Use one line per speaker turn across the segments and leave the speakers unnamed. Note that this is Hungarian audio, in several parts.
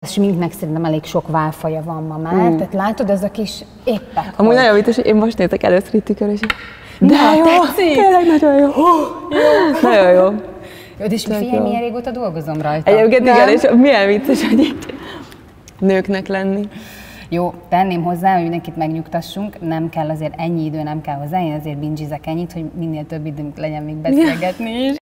A sminknek szerintem elég sok válfaja van ma már, mm. tehát látod, ez a kis éppek.
Amúgy nagyon vicces, én most nézek először itt tükör, és
de Na, jó, tetszik?
tényleg nagyon jó. jó. Nagyon jó.
Jó, és figyelj, milyen régóta dolgozom rajta.
Egyébként Nem? igen, és milyen vicces, hogy itt nőknek lenni.
Jó, tenném hozzá, hogy mindenkit megnyugtassunk, nem kell azért ennyi idő, nem kell hozzá, én azért bingizek ennyit, hogy minél több időnk legyen még beszélgetni is.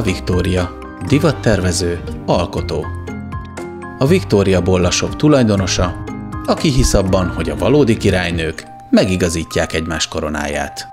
Bolla Viktória, divattervező, alkotó. A Viktória Bolla Shop tulajdonosa, aki hisz abban, hogy a valódi királynők megigazítják egymás koronáját.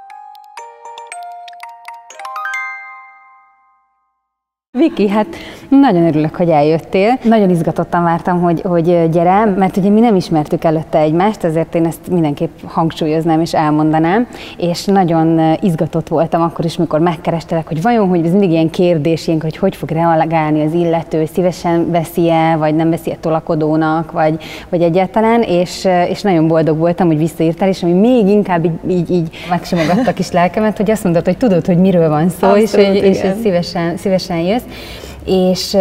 Viki, hát nagyon örülök, hogy eljöttél. Nagyon izgatottan vártam, hogy, hogy gyere, mert ugye mi nem ismertük előtte egymást, ezért én ezt mindenképp hangsúlyoznám és elmondanám, és nagyon izgatott voltam akkor is, mikor megkerestelek, hogy vajon, hogy ez mindig ilyen kérdés, ilyen, hogy hogy fog reagálni az illető, szívesen veszi-e, vagy nem veszi-e tolakodónak, vagy, vagy egyáltalán, és, és nagyon boldog voltam, hogy visszaírtál, és ami még inkább így, így, így megsimogatta a kis lelkemet, hogy azt mondtad, hogy tudod, hogy miről van szó, Abszolút, és, hogy, és hogy szívesen, szívesen jössz. És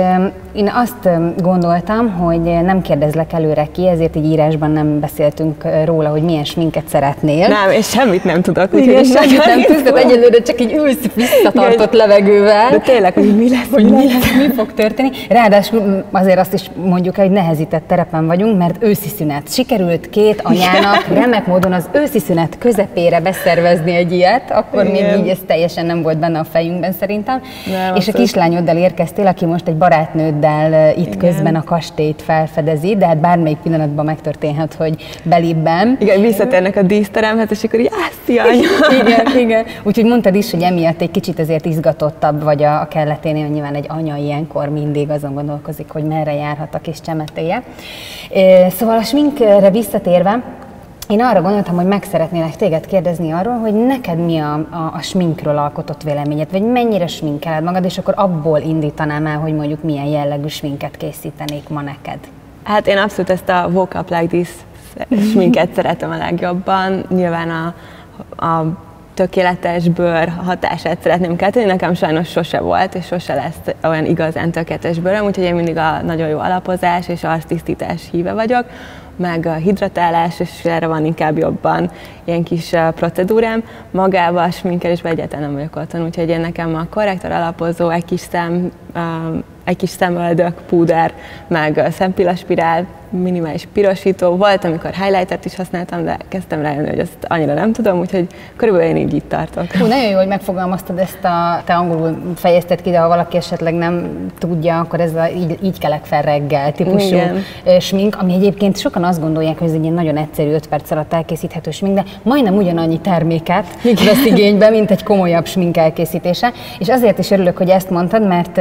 én azt gondoltam, hogy nem kérdezlek előre ki, ezért egy írásban nem beszéltünk róla, hogy milyen sminket szeretnél.
Nem, és semmit nem tudok.
Igen, semmit nem tudok, egyelőre csak egy ülsz visszatartott Igen, levegővel.
De tényleg, hogy mi lesz,
hogy mi, lesz, mi fog történni. Ráadásul azért azt is mondjuk, hogy nehezített terepen vagyunk, mert őszi szünet. Sikerült két anyának remek módon az őszi szünet közepére beszervezni egy ilyet, akkor Igen. még így ez teljesen nem volt benne a fejünkben szerintem. Nem, és a kislányoddal érkeztél, aki most egy barátnőddel itt igen. közben a kastélyt felfedezi, de hát bármelyik pillanatban megtörténhet, hogy belibben.
Igen, visszatérnek a díszteremhez, és akkor jászi anya.
igen, igen. Úgyhogy mondtad is, hogy emiatt egy kicsit azért izgatottabb vagy a, a kelleténél, nyilván egy anya ilyenkor mindig azon gondolkozik, hogy merre járhat a kis csemetéje. Szóval a sminkre visszatérve, én arra gondoltam, hogy meg szeretnélek téged kérdezni arról, hogy neked mi a, a, a sminkről alkotott véleményed, vagy mennyire sminkeled magad, és akkor abból indítanám el, hogy mondjuk milyen jellegű sminket készítenék ma neked.
Hát én abszolút ezt a Woke Up Like This sminket szeretem a legjobban. Nyilván a, a tökéletes bőr hatását szeretném kelteni, nekem sajnos sose volt, és sose lesz olyan igazán tökéletes bőröm, úgyhogy én mindig a nagyon jó alapozás és arctisztítás híve vagyok meg a hidratálás, és erre van inkább jobban ilyen kis procedúrám. Magával a sminkelésben egyáltalán nem vagyok otthon, úgyhogy én nekem a korrektor alapozó, egy kis szem, egy kis szemöldök, púder, meg szempillaspirál, minimális pirosító. Volt, amikor highlightert is használtam, de kezdtem rájönni, hogy ezt annyira nem tudom, úgyhogy körülbelül én így itt tartok.
Hú, nagyon jó, hogy megfogalmaztad ezt a, te angolul fejezted ki, de ha valaki esetleg nem tudja, akkor ez a így, így kelek fel reggel típusú Igen. smink, ami egyébként sokan azt gondolják, hogy ez egy ilyen nagyon egyszerű 5 perc alatt elkészíthető smink, de majdnem ugyanannyi terméket vesz igénybe, mint egy komolyabb smink elkészítése. És azért is örülök, hogy ezt mondtad, mert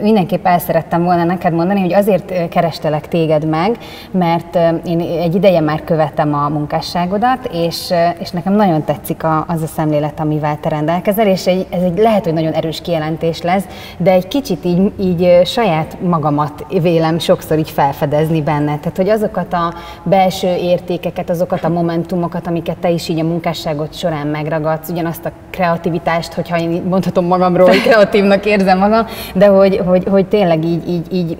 mindenképp el szerettem volna neked mondani, hogy azért kerestelek téged meg, mert én egy ideje már követem a munkásságodat, és, és nekem nagyon tetszik a, az a szemlélet, amivel te rendelkezel, és egy, ez egy lehet, hogy nagyon erős kijelentés lesz, de egy kicsit így, így saját magamat vélem sokszor így felfedezni benne. Tehát, hogy azokat a belső értékeket, azokat a momentumokat, amiket te is így a munkásságot során megragadsz, ugyanazt a kreativitást, hogyha én mondhatom magamról, hogy kreatívnak érzem magam, de hogy, hogy, hogy tényleg így, így, így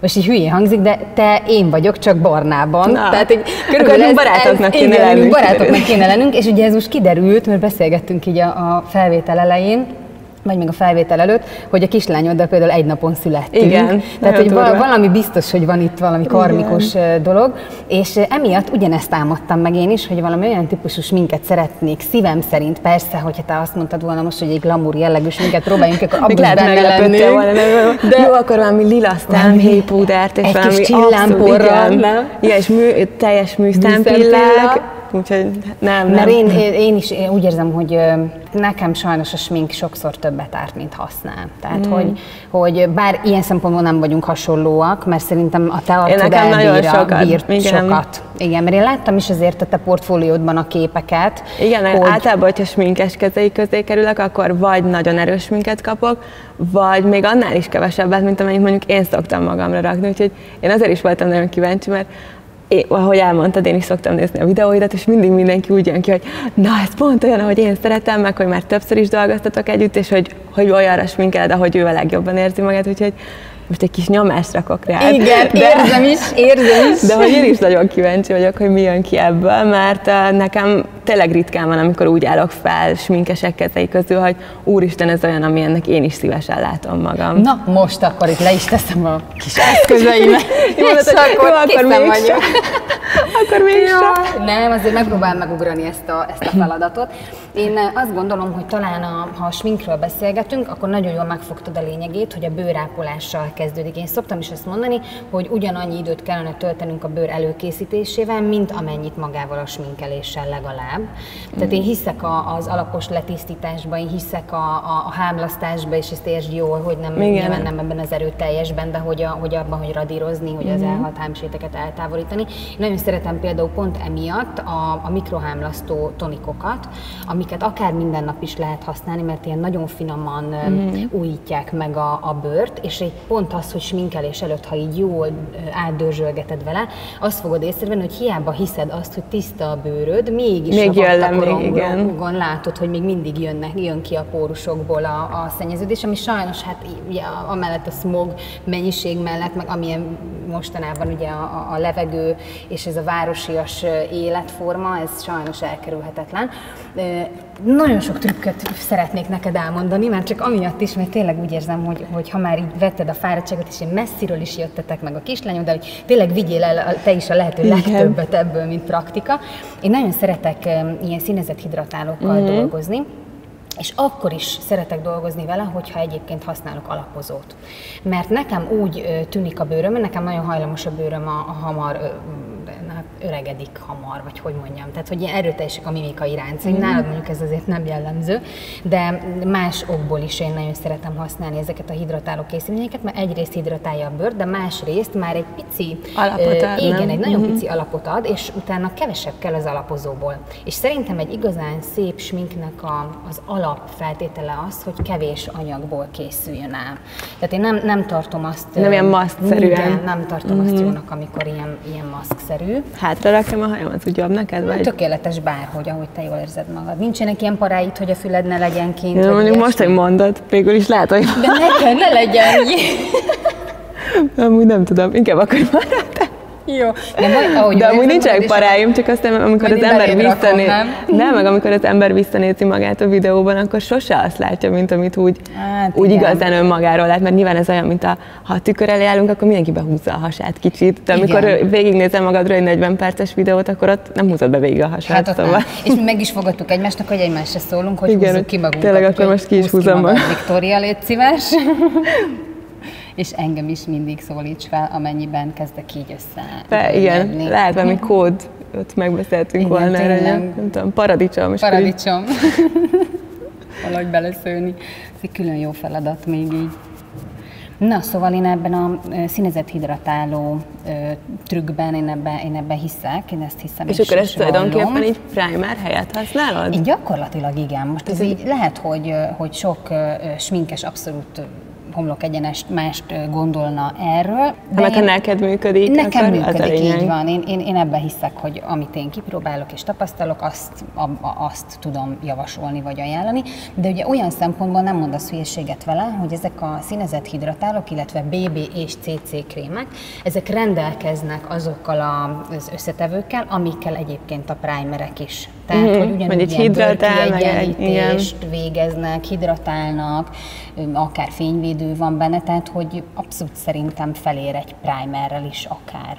most így hülyén hangzik, de te én vagyok, csak barnában.
Na, Tehát egy, körülbelül ez, barátoknak ez, kéne igen, lennünk.
Barátoknak kéne lennünk, és ugye ez most kiderült, mert beszélgettünk így a, a felvétel elején, vagy még a felvétel előtt, hogy a kislányoddal például egy napon születtünk.
Igen.
Tehát, hogy durva. valami biztos, hogy van itt valami karmikus Igen. dolog, és emiatt ugyanezt álmodtam meg én is, hogy valami olyan típusú minket szeretnék szívem szerint, persze, hogyha te azt mondtad volna most, hogy egy glamour jellegű minket próbáljunk, akkor abban is benne lennénk.
De jó, akkor valami lila sztemhéjpúdert,
és egy valami kis csillámporral,
igen, igen, és mű, teljes műsztempillák, úgyhogy nem,
Mert
nem.
én, én is én úgy érzem, hogy nekem sajnos a smink sokszor többet árt, mint használ. Tehát, mm. hogy, hogy bár ilyen szempontból nem vagyunk hasonlóak, mert szerintem a te arcod elbírja, sokat. bírt Igen. sokat. Igen, mert én láttam is azért a te portfóliódban a képeket.
Igen, hogy... általában, hogyha sminkes kezei közé kerülök, akkor vagy nagyon erős sminket kapok, vagy még annál is kevesebbet, mint amennyit mondjuk én szoktam magamra rakni. Úgyhogy én azért is voltam nagyon kíváncsi, mert én, ahogy elmondtad, én is szoktam nézni a videóidat, és mindig mindenki úgy jön ki, hogy na, ez pont olyan, ahogy én szeretem, meg hogy már többször is dolgoztatok együtt, és hogy, hogy olyanra sminkeled, ahogy ő a legjobban érzi magát, úgyhogy most egy kis nyomást rakok rá.
Igen, de, érzem is, érzem is.
De hogy én is nagyon kíváncsi vagyok, hogy mi jön ki ebből, mert nekem tényleg ritkán van, amikor úgy állok fel sminkesek kezei közül, hogy úristen, ez olyan, ami ennek én is szívesen látom magam.
Na, most akkor itt le is teszem a kis eszközeimet.
Jó, és akkor, akkor még vagyok.
akkor még ja. Nem, azért megpróbál megugrani ezt a, ezt a feladatot. Én azt gondolom, hogy talán a, ha a sminkről beszélgetünk, akkor nagyon jól megfogtad a lényegét, hogy a bőrápolással kezdődik. Én szoktam is ezt mondani, hogy ugyanannyi időt kellene töltenünk a bőr előkészítésével, mint amennyit magával a sminkeléssel legalább. Tehát én hiszek a, az alapos letisztításba, én hiszek a, a, a hámlasztásba, és ezt értsd jól, hogy nem, nyilván nem ebben az erőteljesben, de hogy, a, hogy abban, hogy radírozni, hogy az mhm. elhalt hámséteket eltávolítani. Én nagyon szeretem például pont emiatt a, a mikrohámlasztó tonikokat, amiket akár minden nap is lehet használni, mert ilyen nagyon finoman mm. újítják meg a, a bőrt, és egy pont az, hogy sminkelés előtt, ha így jól átdörzsölgeted vele, azt fogod észrevenni, hogy hiába hiszed azt, hogy tiszta a bőröd, mégis
még még, igen.
látod, hogy még mindig jönnek, jön ki a pórusokból a, a szennyeződés, ami sajnos hát ugye, amellett a smog mennyiség mellett, meg amilyen mostanában ugye a, a levegő és ez a városias életforma, ez sajnos elkerülhetetlen. Nagyon sok trükköt szeretnék neked elmondani, mert csak amiatt is, mert tényleg úgy érzem, hogy, hogy ha már így vetted a fáradtságot, és én messziről is jöttetek meg a kislányok, de hogy tényleg vigyél el te is a lehető Igen. legtöbbet ebből, mint praktika. Én nagyon szeretek ilyen színezett hidratálókkal mm-hmm. dolgozni, és akkor is szeretek dolgozni vele, hogyha egyébként használok alapozót. Mert nekem úgy tűnik a bőröm, nekem nagyon hajlamos a bőröm a, a hamar hát öregedik hamar, vagy hogy mondjam. Tehát, hogy ilyen erőteljesek a mimikai ránc. Mm. Nálad mondjuk ez azért nem jellemző, de más okból is én nagyon szeretem használni ezeket a hidratáló készítményeket, mert egyrészt hidratálja a bőrt, de másrészt már egy pici
alapot ad,
igen,
nem?
egy nagyon mm-hmm. pici alapot ad, és utána kevesebb kell az alapozóból. És szerintem egy igazán szép sminknek a, az alapfeltétele az, hogy kevés anyagból készüljön el. Tehát én nem, nem tartom azt...
Nem ilyen maszkszerűen.
Nem tartom mm-hmm. azt mhm. jónak, amikor ilyen, ilyen maszkszerű
hátra rakjam a hajam, az úgy jobb neked?
Vagy? Tökéletes bárhogy, ahogy te jól érzed magad. Nincsenek ilyen paráid, hogy a füled ne legyen kint?
Ja, mondjuk most, hogy mondod, végül is lehet, hogy...
De neked ne legyen
Amúgy nem tudom, inkább akkor maradtál.
Jó.
De, majd, ahogy De amúgy nincsenek paráim, csak aztán amikor az ember visszanéz, nem? nem, meg amikor az ember visszanézi magát a videóban, akkor sose azt látja, mint amit úgy, hát, úgy igazán önmagáról lát, mert nyilván ez olyan, mint a, ha a tükör elé állunk, akkor mindenki behúzza a hasát kicsit. De amikor igen. végignézem magadról egy 40 perces videót, akkor ott nem húzod be végig a hasát. Hát
szóval. És mi meg is fogadtuk egymásnak, hogy egymásra szólunk, hogy igen, húzzuk ki magunkat.
Tényleg akkor most ki is húzom
magad. Viktória, légy szíves. és engem is mindig szólíts fel, amennyiben kezdek így össze.
De, igen, lenni. lehet valami kód, ott megbeszéltünk igen, volna erre, nem tudom, paradicsom.
Paradicsom. Valahogy beleszőni. Ez egy külön jó feladat még így. Na, szóval én ebben a színezett hidratáló ö, trükkben, én ebben, én ebben hiszek, én ezt hiszem
És akkor ezt tulajdonképpen így primer helyet használod?
Én gyakorlatilag igen. Most ez, ez így lehet, hogy, hogy sok sminkes abszolút homlok egyenest mást gondolna erről.
De hát, ha neked működik,
nekem működik, így van. Én, én, én ebben hiszek, hogy amit én kipróbálok és tapasztalok, azt, a, a, azt tudom javasolni vagy ajánlani. De ugye olyan szempontból nem mondasz hülyeséget vele, hogy ezek a színezett hidratálok, illetve BB és CC krémek, ezek rendelkeznek azokkal az összetevőkkel, amikkel egyébként a primerek is. Tehát, mm-hmm. hogy ugyanúgy egy hidratál, végeznek, hidratálnak, akár fényvédő van benne, tehát hogy abszolút szerintem felér egy primerrel is akár.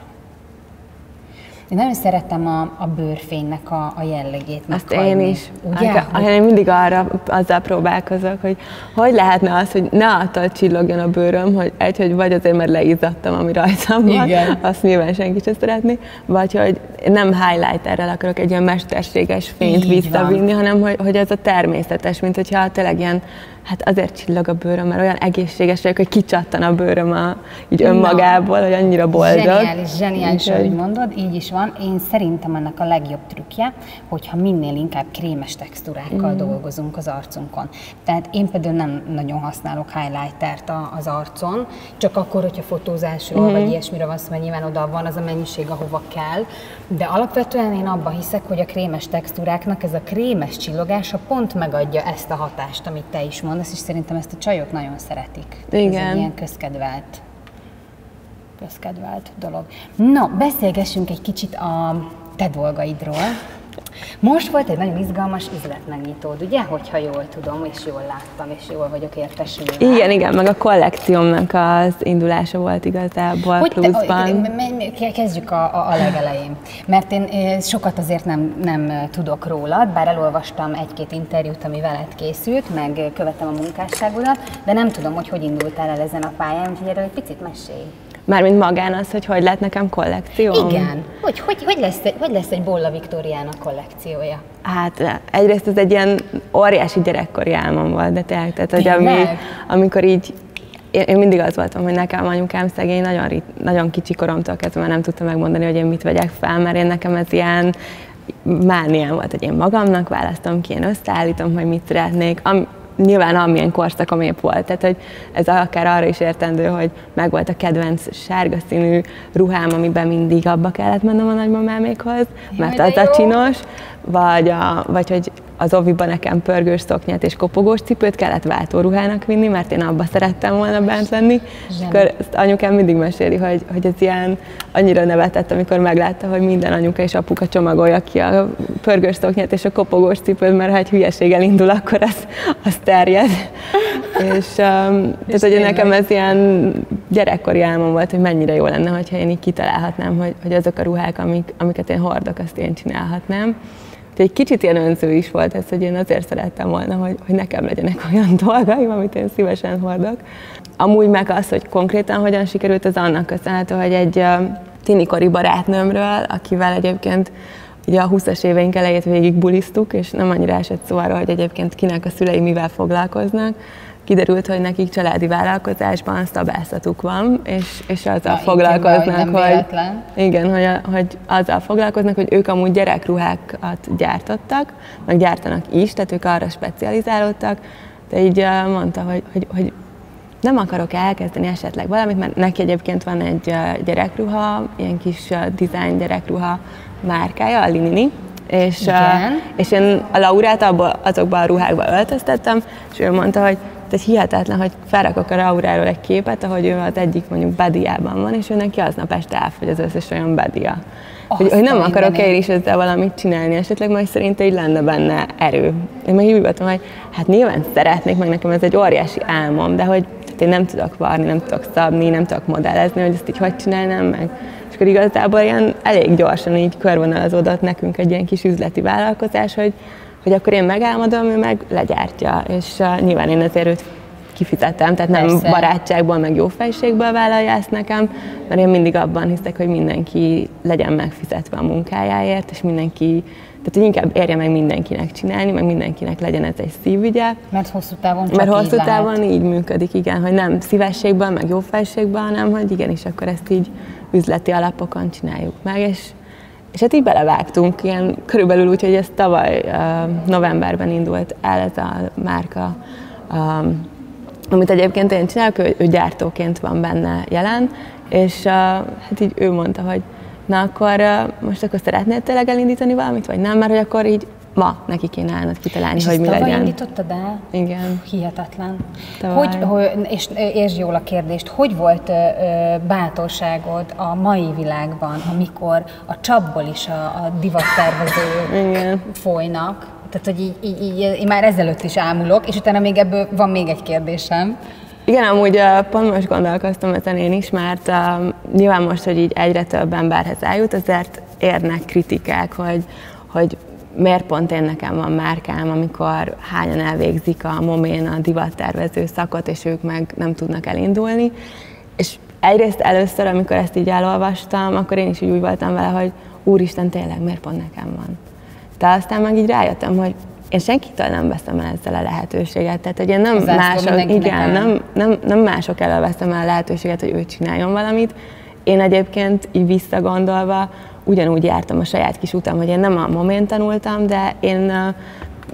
Én nagyon szeretem a, a bőrfénynek a, a jellegét
Azt én is. Ugye? Hogy... Én mindig arra azzal próbálkozok, hogy hogy lehetne az, hogy ne attól csillogjon a bőröm, hogy egy, hogy vagy azért, mert leizzadtam, ami rajtam van, Igen. azt nyilván senki sem szeretni, vagy hogy nem highlighterrel akarok egy olyan mesterséges fényt Így visszavinni, van. hanem hogy, hogy ez a természetes, mint hogyha tényleg ilyen hát azért csillag a bőröm, mert olyan egészséges vagyok, hogy kicsattan a bőröm a, így önmagából, hogy annyira boldog.
Zseniális, zseniális, Úgy, ahogy mondod, így is van. Én szerintem ennek a legjobb trükkje, hogyha minél inkább krémes textúrákkal mm. dolgozunk az arcunkon. Tehát én például nem nagyon használok highlightert az arcon, csak akkor, hogyha fotózásról mm. vagy ilyesmire van szó, mert nyilván oda van az a mennyiség, ahova kell, de alapvetően én abba hiszek, hogy a krémes textúráknak ez a krémes csillogása pont megadja ezt a hatást, amit te is mondasz, és szerintem ezt a csajok nagyon szeretik.
Igen.
Ez egy ilyen közkedvelt, közkedvelt dolog. No, beszélgessünk egy kicsit a te dolgaidról. Most volt egy nagyon izgalmas üzletmegnyitód, ugye, hogyha jól tudom, és jól láttam, és jól vagyok értesülve.
Igen, igen, meg a kollekciómnak az indulása volt igazából hogy pluszban.
Te, kezdjük a, a, a legelején, mert én sokat azért nem, nem tudok rólad, bár elolvastam egy-két interjút, ami veled készült, meg követem a munkásságodat, de nem tudom, hogy hogy indultál el ezen a pályán, úgyhogy erről egy picit mesélj.
Mármint magán az, hogy hogy lett nekem kollekció?
Igen. Hogy, hogy, hogy, lesz, hogy lesz egy Bolla Viktóriának kollekciója?
Hát egyrészt ez egy ilyen óriási gyerekkori álmom volt, de tényleg, tehát hogy ami, amikor így én, én mindig az voltam, hogy nekem anyukám szegény, nagyon, nagyon kicsi koromtól kezdve már nem tudta megmondani, hogy én mit vegyek fel, mert én nekem ez ilyen mániám volt, hogy én magamnak választom ki, én összeállítom, hogy mit szeretnék. Am, nyilván amilyen korszakom épp volt. Tehát, hogy ez akár arra is értendő, hogy meg volt a kedvenc sárga színű ruhám, amiben mindig abba kellett mennem a nagymamámékhoz, mert az a csinos, vagy, a, vagy hogy az oviba nekem pörgős szoknyát és kopogós cipőt kellett váltóruhának vinni, mert én abba szerettem volna bent lenni. És akkor ezt anyukám mindig meséli, hogy, hogy ez ilyen annyira nevetett, amikor meglátta, hogy minden anyuka és apuka csomagolja ki a pörgős szoknyát és a kopogós cipőt, mert ha egy hülyeség elindul, akkor az, az terjed. és um, tehát, hogy nekem ez ilyen gyerekkori álmom volt, hogy mennyire jó lenne, hogyha én így kitalálhatnám, hogy, hogy azok a ruhák, amik, amiket én hordok, azt én csinálhatnám. Úgyhogy egy kicsit ilyen önző is volt ez, hogy én azért szerettem volna, hogy, hogy nekem legyenek olyan dolgaim, amit én szívesen hordok. Amúgy meg az, hogy konkrétan hogyan sikerült, ez annak köszönhető, hogy egy tinikori barátnőmről, akivel egyébként ugye a 20-as éveink elejét végig bulisztuk, és nem annyira esett szó arra, hogy egyébként kinek a szülei mivel foglalkoznak, kiderült, hogy nekik családi vállalkozásban szabászatuk van, és, és azzal Na, foglalkoznak, hogy, hogy igen, hogy, hogy azzal foglalkoznak, hogy ők amúgy gyerekruhákat gyártottak, meg gyártanak is, tehát ők arra specializálódtak, de így mondta, hogy, hogy, hogy nem akarok elkezdeni esetleg valamit, mert neki egyébként van egy gyerekruha, ilyen kis design gyerekruha márkája, a Linini, és, és én a Laurát abba, azokba a ruhákba öltöztettem, és ő mondta, hogy tehát hihetetlen, hogy felrakok a Rauráról egy képet, ahogy ő az egyik mondjuk badiában van, és ő neki aznap este elfogy az összes olyan badia. Hogy, hogy, nem akarok én is ezzel valamit csinálni, esetleg majd szerint így lenne benne erő. Én meg így hogy hát nyilván szeretnék, meg nekem ez egy óriási álmom, de hogy én nem tudok varni, nem tudok szabni, nem tudok modellezni, hogy ezt így hogy csinálnám meg. És akkor igazából ilyen elég gyorsan így körvonalazódott nekünk egy ilyen kis üzleti vállalkozás, hogy hogy akkor én megálmodom, ő meg legyártja, és uh, nyilván én ezért őt kifizettem, tehát nem Persze. barátságból, meg jó fejségből vállalja ezt nekem, mert én mindig abban hiszek, hogy mindenki legyen megfizetve a munkájáért, és mindenki, tehát hogy inkább érje meg mindenkinek csinálni, meg mindenkinek legyen ez egy szívügye.
Mert hosszú távon csak
Mert hosszú így távon lehet. így működik, igen, hogy nem szívességből, meg jó fejségből, hanem hogy igenis akkor ezt így üzleti alapokon csináljuk meg, és és hát így belevágtunk, ilyen körülbelül úgy, hogy ez tavaly uh, novemberben indult el ez a márka, um, amit egyébként én csinálok, ő, ő gyártóként van benne jelen, és uh, hát így ő mondta, hogy na akkor uh, most akkor szeretnél tényleg elindítani valamit, vagy nem, mert hogy akkor így ma neki kéne állnod kitalálni, és hogy mi legyen.
indítottad el?
Igen.
Hihetetlen. Hogy, hogy, és értsd jól a kérdést, hogy volt ö, bátorságod a mai világban, amikor a csapból is a, a divattervezők folynak, tehát, hogy így, így, így, én már ezelőtt is ámulok, és utána még ebből van még egy kérdésem.
Igen, amúgy pont most gondolkoztam ezen én is, mert uh, nyilván most, hogy így egyre több emberhez eljut, ezért érnek kritikák, hogy, hogy miért pont én nekem van márkám, amikor hányan elvégzik a momén a divattervező szakot, és ők meg nem tudnak elindulni. És egyrészt először, amikor ezt így elolvastam, akkor én is úgy voltam vele, hogy úristen, tényleg miért pont nekem van. De aztán meg így rájöttem, hogy én senkitől nem veszem el ezzel a lehetőséget. Tehát, hogy én nem mások, igen, nem, nem, nem mások elől veszem el a lehetőséget, hogy ő csináljon valamit. Én egyébként így visszagondolva ugyanúgy jártam a saját kis utam, hogy én nem a moment tanultam, de én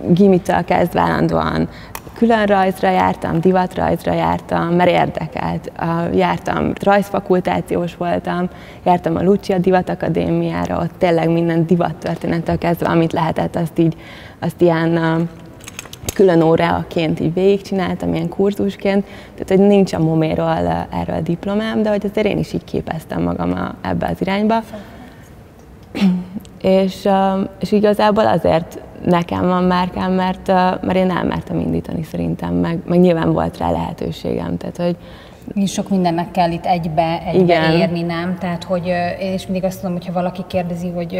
gimitől kezdve állandóan külön rajzra jártam, divatrajzra jártam, mert érdekelt. Jártam, rajzfakultációs voltam, jártam a Lucia Divat Akadémiára, ott tényleg minden divattörténettől kezdve, amit lehetett, azt így, azt ilyen külön óráként így végigcsináltam, ilyen kurzusként, tehát hogy nincs a moméról erről a diplomám, de hogy azért én is így képeztem magam a, ebbe az irányba. és, és igazából azért nekem van márkám, mert, mert én elmertem indítani szerintem, meg, meg nyilván volt rá lehetőségem. Tehát, hogy
sok mindennek kell itt egybe, egybe Igen. érni, nem? Tehát, hogy én is mindig azt mondom, hogyha valaki kérdezi, hogy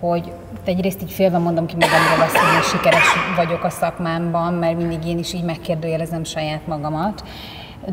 hogy egyrészt így félve mondom ki magamról azt, hogy sikeres vagyok a szakmámban, mert mindig én is így megkérdőjelezem saját magamat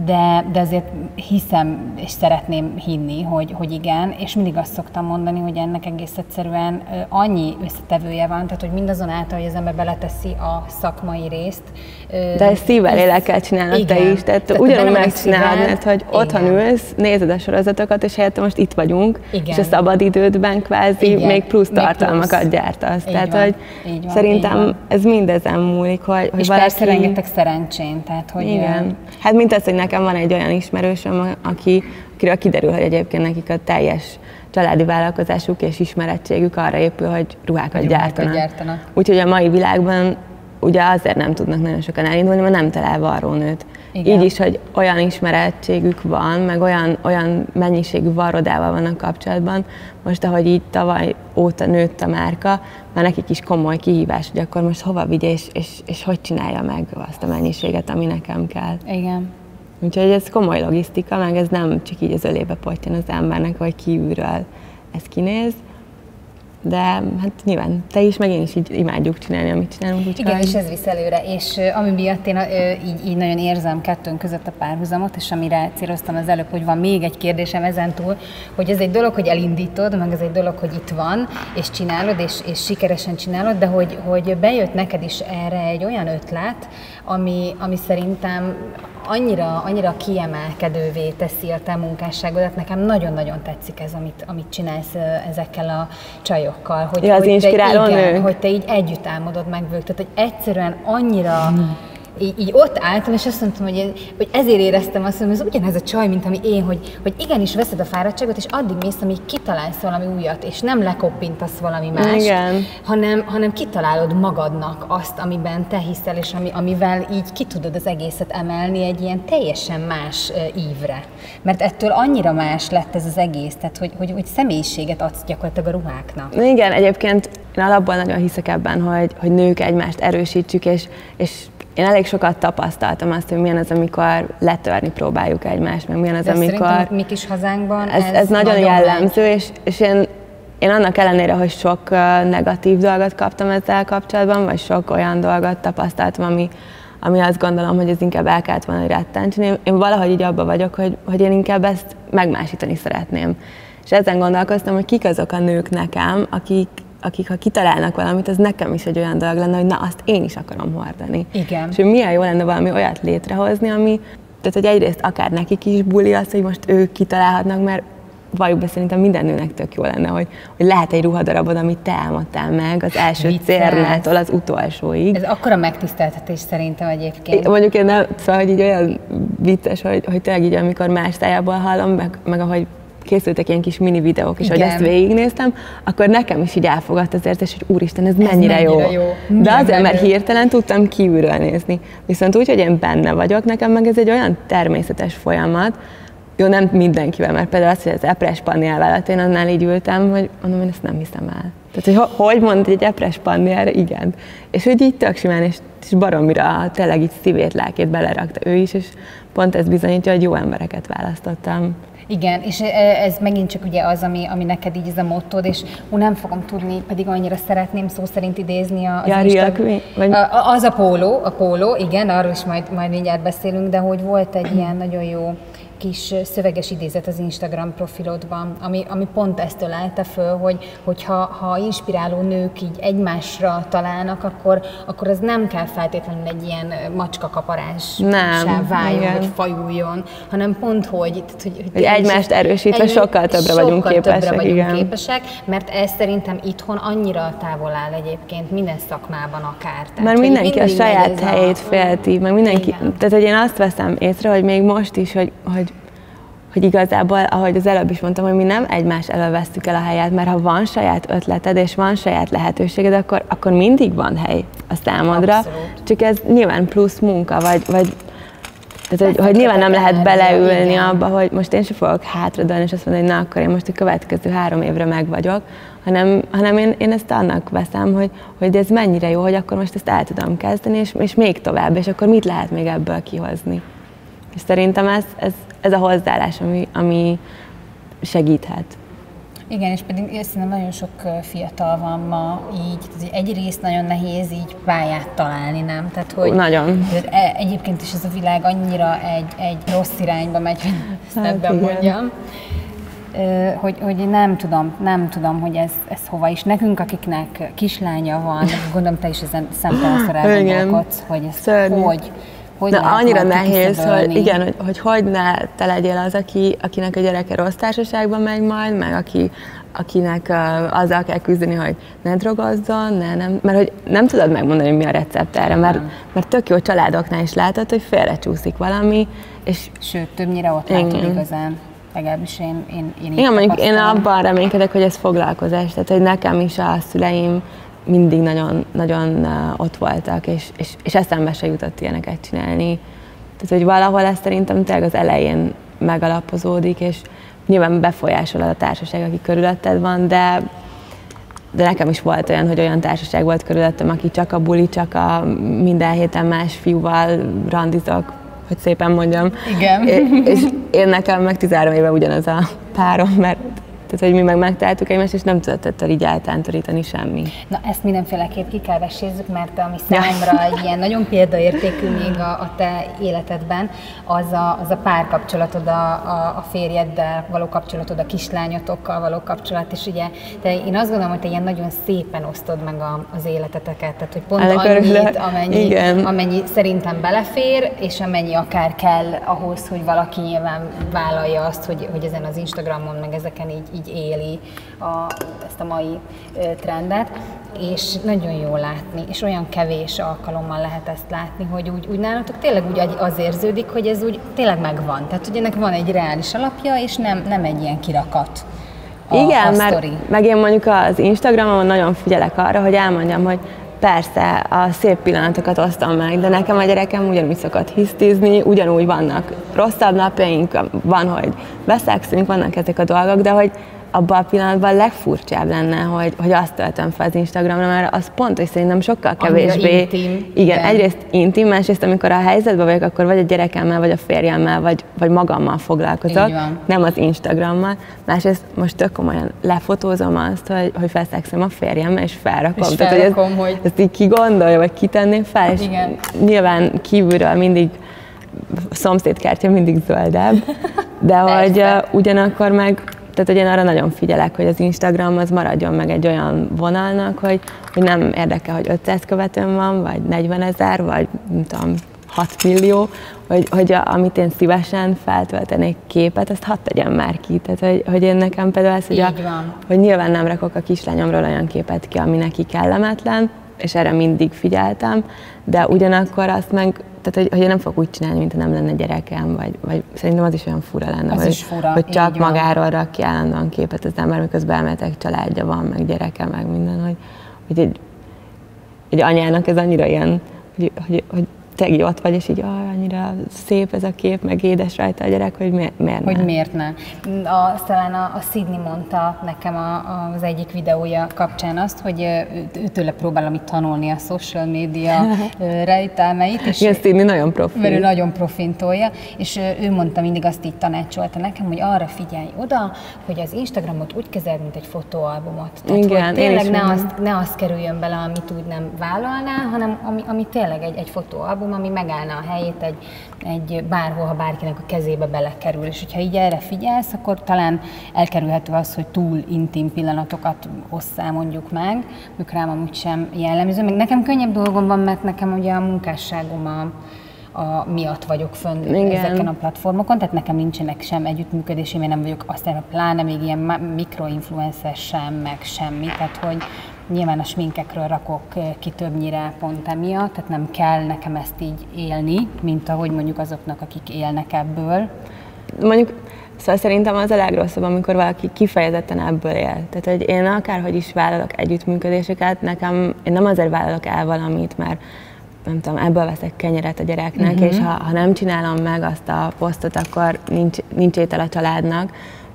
de, de azért hiszem, és szeretném hinni, hogy, hogy igen, és mindig azt szoktam mondani, hogy ennek egész egyszerűen annyi összetevője van, tehát hogy mindazonáltal, hogy az ember beleteszi a szakmai részt.
De ezt szívvel lélekkel csinálod igen. te is, tehát, tehát ugyanúgy megcsinálod, hogy igen. otthon ülsz, nézed a sorozatokat, és helyette most itt vagyunk, igen. és a szabad idődben kvázi igen. még plusz még tartalmakat plusz. gyártasz. Így tehát, van. hogy Így van. szerintem ez mindezen múlik, hogy, hogy
és valaki... persze rengeteg szerencsén, tehát hogy...
Igen. Hát mint az, hogy nekem van egy olyan ismerősöm, aki, akiről kiderül, hogy egyébként nekik a teljes családi vállalkozásuk és ismerettségük arra épül, hogy ruhákat gyártanak. gyártanak. Úgyhogy a mai világban ugye azért nem tudnak nagyon sokan elindulni, mert nem talál varrónőt. Igen. Így is, hogy olyan ismerettségük van, meg olyan, olyan mennyiségű varrodával vannak kapcsolatban, most ahogy így tavaly óta nőtt a márka, már nekik is komoly kihívás, hogy akkor most hova vigye, és, és, és hogy csinálja meg azt a mennyiséget, ami nekem kell.
Igen.
Úgyhogy ez komoly logisztika, meg ez nem csak így az ölébe pottyan az embernek, vagy kívülről ez kinéz. De hát nyilván te is, meg én is így imádjuk csinálni, amit csinálunk.
Úgy Igen, és ez visz előre, és ami miatt én így, így nagyon érzem kettőnk között a párhuzamot, és amire céloztam az előbb, hogy van még egy kérdésem ezen túl, hogy ez egy dolog, hogy elindítod, meg ez egy dolog, hogy itt van, és csinálod, és, és sikeresen csinálod, de hogy, hogy bejött neked is erre egy olyan ötlet, ami, ami szerintem annyira, annyira kiemelkedővé teszi a te munkásságodat. Nekem nagyon-nagyon tetszik ez, amit, amit csinálsz ezekkel a csajokkal.
Hogy, ja, az hogy te, igen,
nő. hogy te így együtt álmodod meg velük. Tehát, hogy egyszerűen annyira mm így, így ott álltam, és azt mondtam, hogy, hogy ezért éreztem azt, hogy ez ugyanez a csaj, mint ami én, hogy, hogy igenis veszed a fáradtságot, és addig mész, amíg kitalálsz valami újat, és nem lekoppintasz valami más,
Igen.
Hanem, hanem kitalálod magadnak azt, amiben te hiszel, és ami, amivel így ki tudod az egészet emelni egy ilyen teljesen más ívre. Mert ettől annyira más lett ez az egész, tehát hogy, hogy, hogy személyiséget adsz gyakorlatilag a ruháknak.
Igen, egyébként én alapból nagyon hiszek ebben, hogy, hogy nők egymást erősítsük, és, és én elég sokat tapasztaltam azt, hogy milyen az, amikor letörni próbáljuk egymást, meg milyen az,
De
amikor...
mi kis hazánkban
ez, ez, ez nagyon, nagyon jellemző, és, és én, én annak ellenére, hogy sok negatív dolgot kaptam ezzel kapcsolatban, vagy sok olyan dolgot tapasztaltam, ami, ami azt gondolom, hogy ez inkább el kellett volna rettenteni. Én valahogy így abban vagyok, hogy, hogy én inkább ezt megmásítani szeretném. És ezen gondolkoztam, hogy kik azok a nők nekem, akik, akik ha kitalálnak valamit, az nekem is egy olyan dolog lenne, hogy na, azt én is akarom hordani.
Igen.
És hogy milyen jó lenne valami olyat létrehozni, ami, tehát hogy egyrészt akár nekik is buli az, hogy most ők kitalálhatnak, mert valljuk be, szerintem minden nőnek tök jó lenne, hogy, hogy lehet egy ruhadarabod, amit te álmodtál meg az első cérnától az utolsóig.
Ez akkora megtiszteltetés szerintem egyébként.
Mondjuk én nem, szóval, hogy így olyan vicces, hogy, hogy tényleg így, amikor más tájából hallom, meg, meg ahogy készültek ilyen kis mini videók, és hogy ezt végignéztem, akkor nekem is így elfogadt az érzés, hogy úristen, ez, ez mennyire, mennyire jó. jó. De azért, mert hirtelen tudtam kívülről nézni. Viszont úgy, hogy én benne vagyok, nekem meg ez egy olyan természetes folyamat, jó, nem mindenkivel, mert például az, hogy az epres panni elvállalt, én annál így ültem, hogy mondom, én ezt nem hiszem el. Tehát, hogy hogy mond egy epres panni erre, igen. És hogy így tök simán, és, és baromira tényleg így szívét, lelkét belerakta ő is, és pont ez bizonyítja, hogy jó embereket választottam.
Igen, és ez megint csak ugye az, ami, ami neked így ez a mottod, és ú, nem fogom tudni, pedig annyira szeretném szó szerint idézni az
ja, Insta... vagy...
Az a póló, a póló, igen, arról is majd, majd mindjárt beszélünk, de hogy volt egy ilyen nagyon jó kis szöveges idézet az Instagram profilodban, ami, ami pont ezt ölelte föl, hogy, hogyha ha inspiráló nők így egymásra találnak, akkor, akkor az nem kell feltétlenül egy ilyen macska kaparás nem, váljon, igen. hogy fajuljon, hanem pont, hogy,
tehát, hogy, hogy, hogy egymást erősítve egy, sokkal többre sokkal vagyunk képesek. Többre
vagyunk igen. képesek, mert ez szerintem itthon annyira távol áll egyébként minden szakmában akár.
Tehát, mert mindenki a saját helyét a... félti, meg mindenki, igen. tehát hogy én azt veszem észre, hogy még most is, hogy, hogy hogy igazából, ahogy az előbb is mondtam, hogy mi nem egymás elől vesztük el a helyet, mert ha van saját ötleted és van saját lehetőséged, akkor, akkor mindig van hely a számodra. Abszolút. Csak ez nyilván plusz munka, vagy, vagy tehát, hogy, hogy nyilván nem lehet beleülni igen. abba, hogy most én sem fogok hátradőlni, és azt mondani, hogy na, akkor én most a következő három évre meg vagyok, hanem, hanem én, én ezt annak veszem, hogy, hogy ez mennyire jó, hogy akkor most ezt el tudom kezdeni, és, és még tovább, és akkor mit lehet még ebből kihozni. És szerintem ez, ez, ez a hozzáállás, ami, ami segíthet.
Igen, és pedig szerintem nagyon sok fiatal van ma így, egyrészt nagyon nehéz így pályát találni, nem?
Tehát, hogy nagyon.
E, egyébként is ez a világ annyira egy, egy rossz irányba megy, hogy ezt hát ebben mondjam. Hogy, hogy nem tudom, nem tudom, hogy ez, ez hova is. Nekünk, akiknek kislánya van, gondolom te is ezen szemtelenszor elgondolkodsz, hogy ez Szörnyű. hogy,
hogy Na, annyira nehéz, hogy igen, hogy, hogy hogy ne te legyél az, aki, akinek a gyereke rossz társaságban megy majd, meg aki, akinek uh, azzal kell küzdeni, hogy ne drogozzon, ne, nem, mert hogy nem tudod megmondani, hogy mi a recept erre, mert, mert tök jó családoknál is látod, hogy félrecsúszik valami, és...
Sőt, többnyire ott látod igazán. Legalábbis én, én, én
Igen, mondjuk én abban reménykedek, hogy ez foglalkozás, tehát hogy nekem is a szüleim mindig nagyon, nagyon ott voltak, és, és, és eszembe se jutott ilyeneket csinálni. Tehát, hogy valahol ez szerintem tényleg az elején megalapozódik, és nyilván befolyásol a társaság, aki körülötted van, de de nekem is volt olyan, hogy olyan társaság volt körülöttem, aki csak a buli, csak a minden héten más fiúval randizok, hogy szépen mondjam.
Igen.
És én nekem meg 13 éve ugyanaz a párom, mert tehát, hogy mi meg megtaláltuk egymást, és nem tudott ettől így eltántorítani semmi.
Na, ezt mindenféleképp ki kell vesézzük, mert ami számomra egy ilyen nagyon példaértékű még a, a te életedben, az a, az a párkapcsolatod, a, a, a férjeddel való kapcsolatod, a kislányotokkal való kapcsolat, és ugye te, én azt gondolom, hogy te ilyen nagyon szépen osztod meg a, az életeteket, tehát hogy pont Ennek annyit, amennyi, Igen. amennyi szerintem belefér, és amennyi akár kell ahhoz, hogy valaki nyilván vállalja azt, hogy, hogy ezen az Instagramon, meg ezeken így, így így éli a, ezt a mai trendet, és nagyon jó látni, és olyan kevés alkalommal lehet ezt látni, hogy úgy, úgy nálatok tényleg úgy az érződik, hogy ez úgy tényleg megvan. Tehát, hogy ennek van egy reális alapja, és nem, nem egy ilyen kirakat.
A, Igen, a mert meg én mondjuk az Instagramon nagyon figyelek arra, hogy elmondjam, hogy persze a szép pillanatokat osztom meg, de nekem a gyerekem ugyanúgy szokott hisztizni, ugyanúgy vannak rosszabb napjaink, van, hogy veszekszünk, vannak ezek a dolgok, de hogy abban a pillanatban a legfurcsább lenne, hogy, hogy azt töltöm fel az Instagramra, mert az pont, hogy szerintem sokkal kevésbé...
intim.
Igen, igen, egyrészt intim, másrészt amikor a helyzetben vagyok, akkor vagy a gyerekemmel, vagy a férjemmel, vagy, vagy magammal foglalkozok, nem az Instagrammal. Másrészt most tök komolyan lefotózom azt, hogy, hogy felszekszem a férjemmel, és felrakom.
És Tehát, felrakom, hogy, ez, hogy...
ezt így ki gondolja, vagy kitenném fel, és igen. nyilván kívülről mindig szomszédkártya mindig zöldebb, de hogy ugyanakkor meg tehát, hogy én arra nagyon figyelek, hogy az Instagram az maradjon meg egy olyan vonalnak, hogy, hogy nem érdekel, hogy 500 követőm van, vagy 40 ezer, vagy nem tudom, 6 millió, hogy, hogy a, amit én szívesen feltöltenék képet, azt hadd tegyem már ki. Tehát, hogy, hogy én nekem például ez, hogy, a, hogy nyilván nem rakok a kislányomról olyan képet ki, ami neki kellemetlen, és erre mindig figyeltem, de ugyanakkor azt meg tehát, hogy, hogy én nem fogok úgy csinálni, mint ha nem lenne gyerekem, vagy, vagy szerintem az is olyan fura lenne,
az
hogy,
is fura,
hogy csak magáról rakja állandóan képet az ember, miközben elmetek, családja van, meg gyereke, meg minden, hogy, hogy egy, egy anyának ez annyira ilyen, hogy, hogy, hogy tényleg ott vagy, és így ah, annyira szép ez a kép, meg édes rajta a gyerek, hogy miért, miért
Hogy miért ne. A, talán a, a Sydney mondta nekem a, az egyik videója kapcsán azt, hogy ő, őtőle próbál amit tanulni a social media rejtelmeit.
És Igen, Sydney nagyon profi.
Mert ő nagyon profintolja, és ő mondta mindig azt így tanácsolta nekem, hogy arra figyelj oda, hogy az Instagramot úgy kezeld, mint egy fotóalbumot. Tehát, Igen, hogy tényleg ne azt, ne azt kerüljön bele, amit úgy nem vállalná, hanem ami, ami tényleg egy, egy fotóalbum, ami megállna a helyét egy, egy bárhol, ha bárkinek a kezébe belekerül. És hogyha így erre figyelsz, akkor talán elkerülhető az, hogy túl intim pillanatokat hosszá mondjuk meg, ők rám amúgy sem jellemző. Meg nekem könnyebb dolgom van, mert nekem ugye a munkásságom a, a, miatt vagyok fönn Igen. ezeken a platformokon, tehát nekem nincsenek sem együttműködési, én nem vagyok aztán pláne még ilyen mikroinfluencer sem, meg semmi, tehát hogy nyilván a sminkekről rakok ki többnyire pont emiatt, tehát nem kell nekem ezt így élni, mint ahogy mondjuk azoknak, akik élnek ebből.
Mondjuk Szóval szerintem az a legrosszabb, amikor valaki kifejezetten ebből él. Tehát, hogy én akárhogy is vállalok együttműködéseket, nekem én nem azért vállalok el valamit, mert nem tudom, ebből veszek kenyeret a gyereknek, uh-huh. és ha, ha nem csinálom meg azt a posztot, akkor nincs, nincs étel a családnak,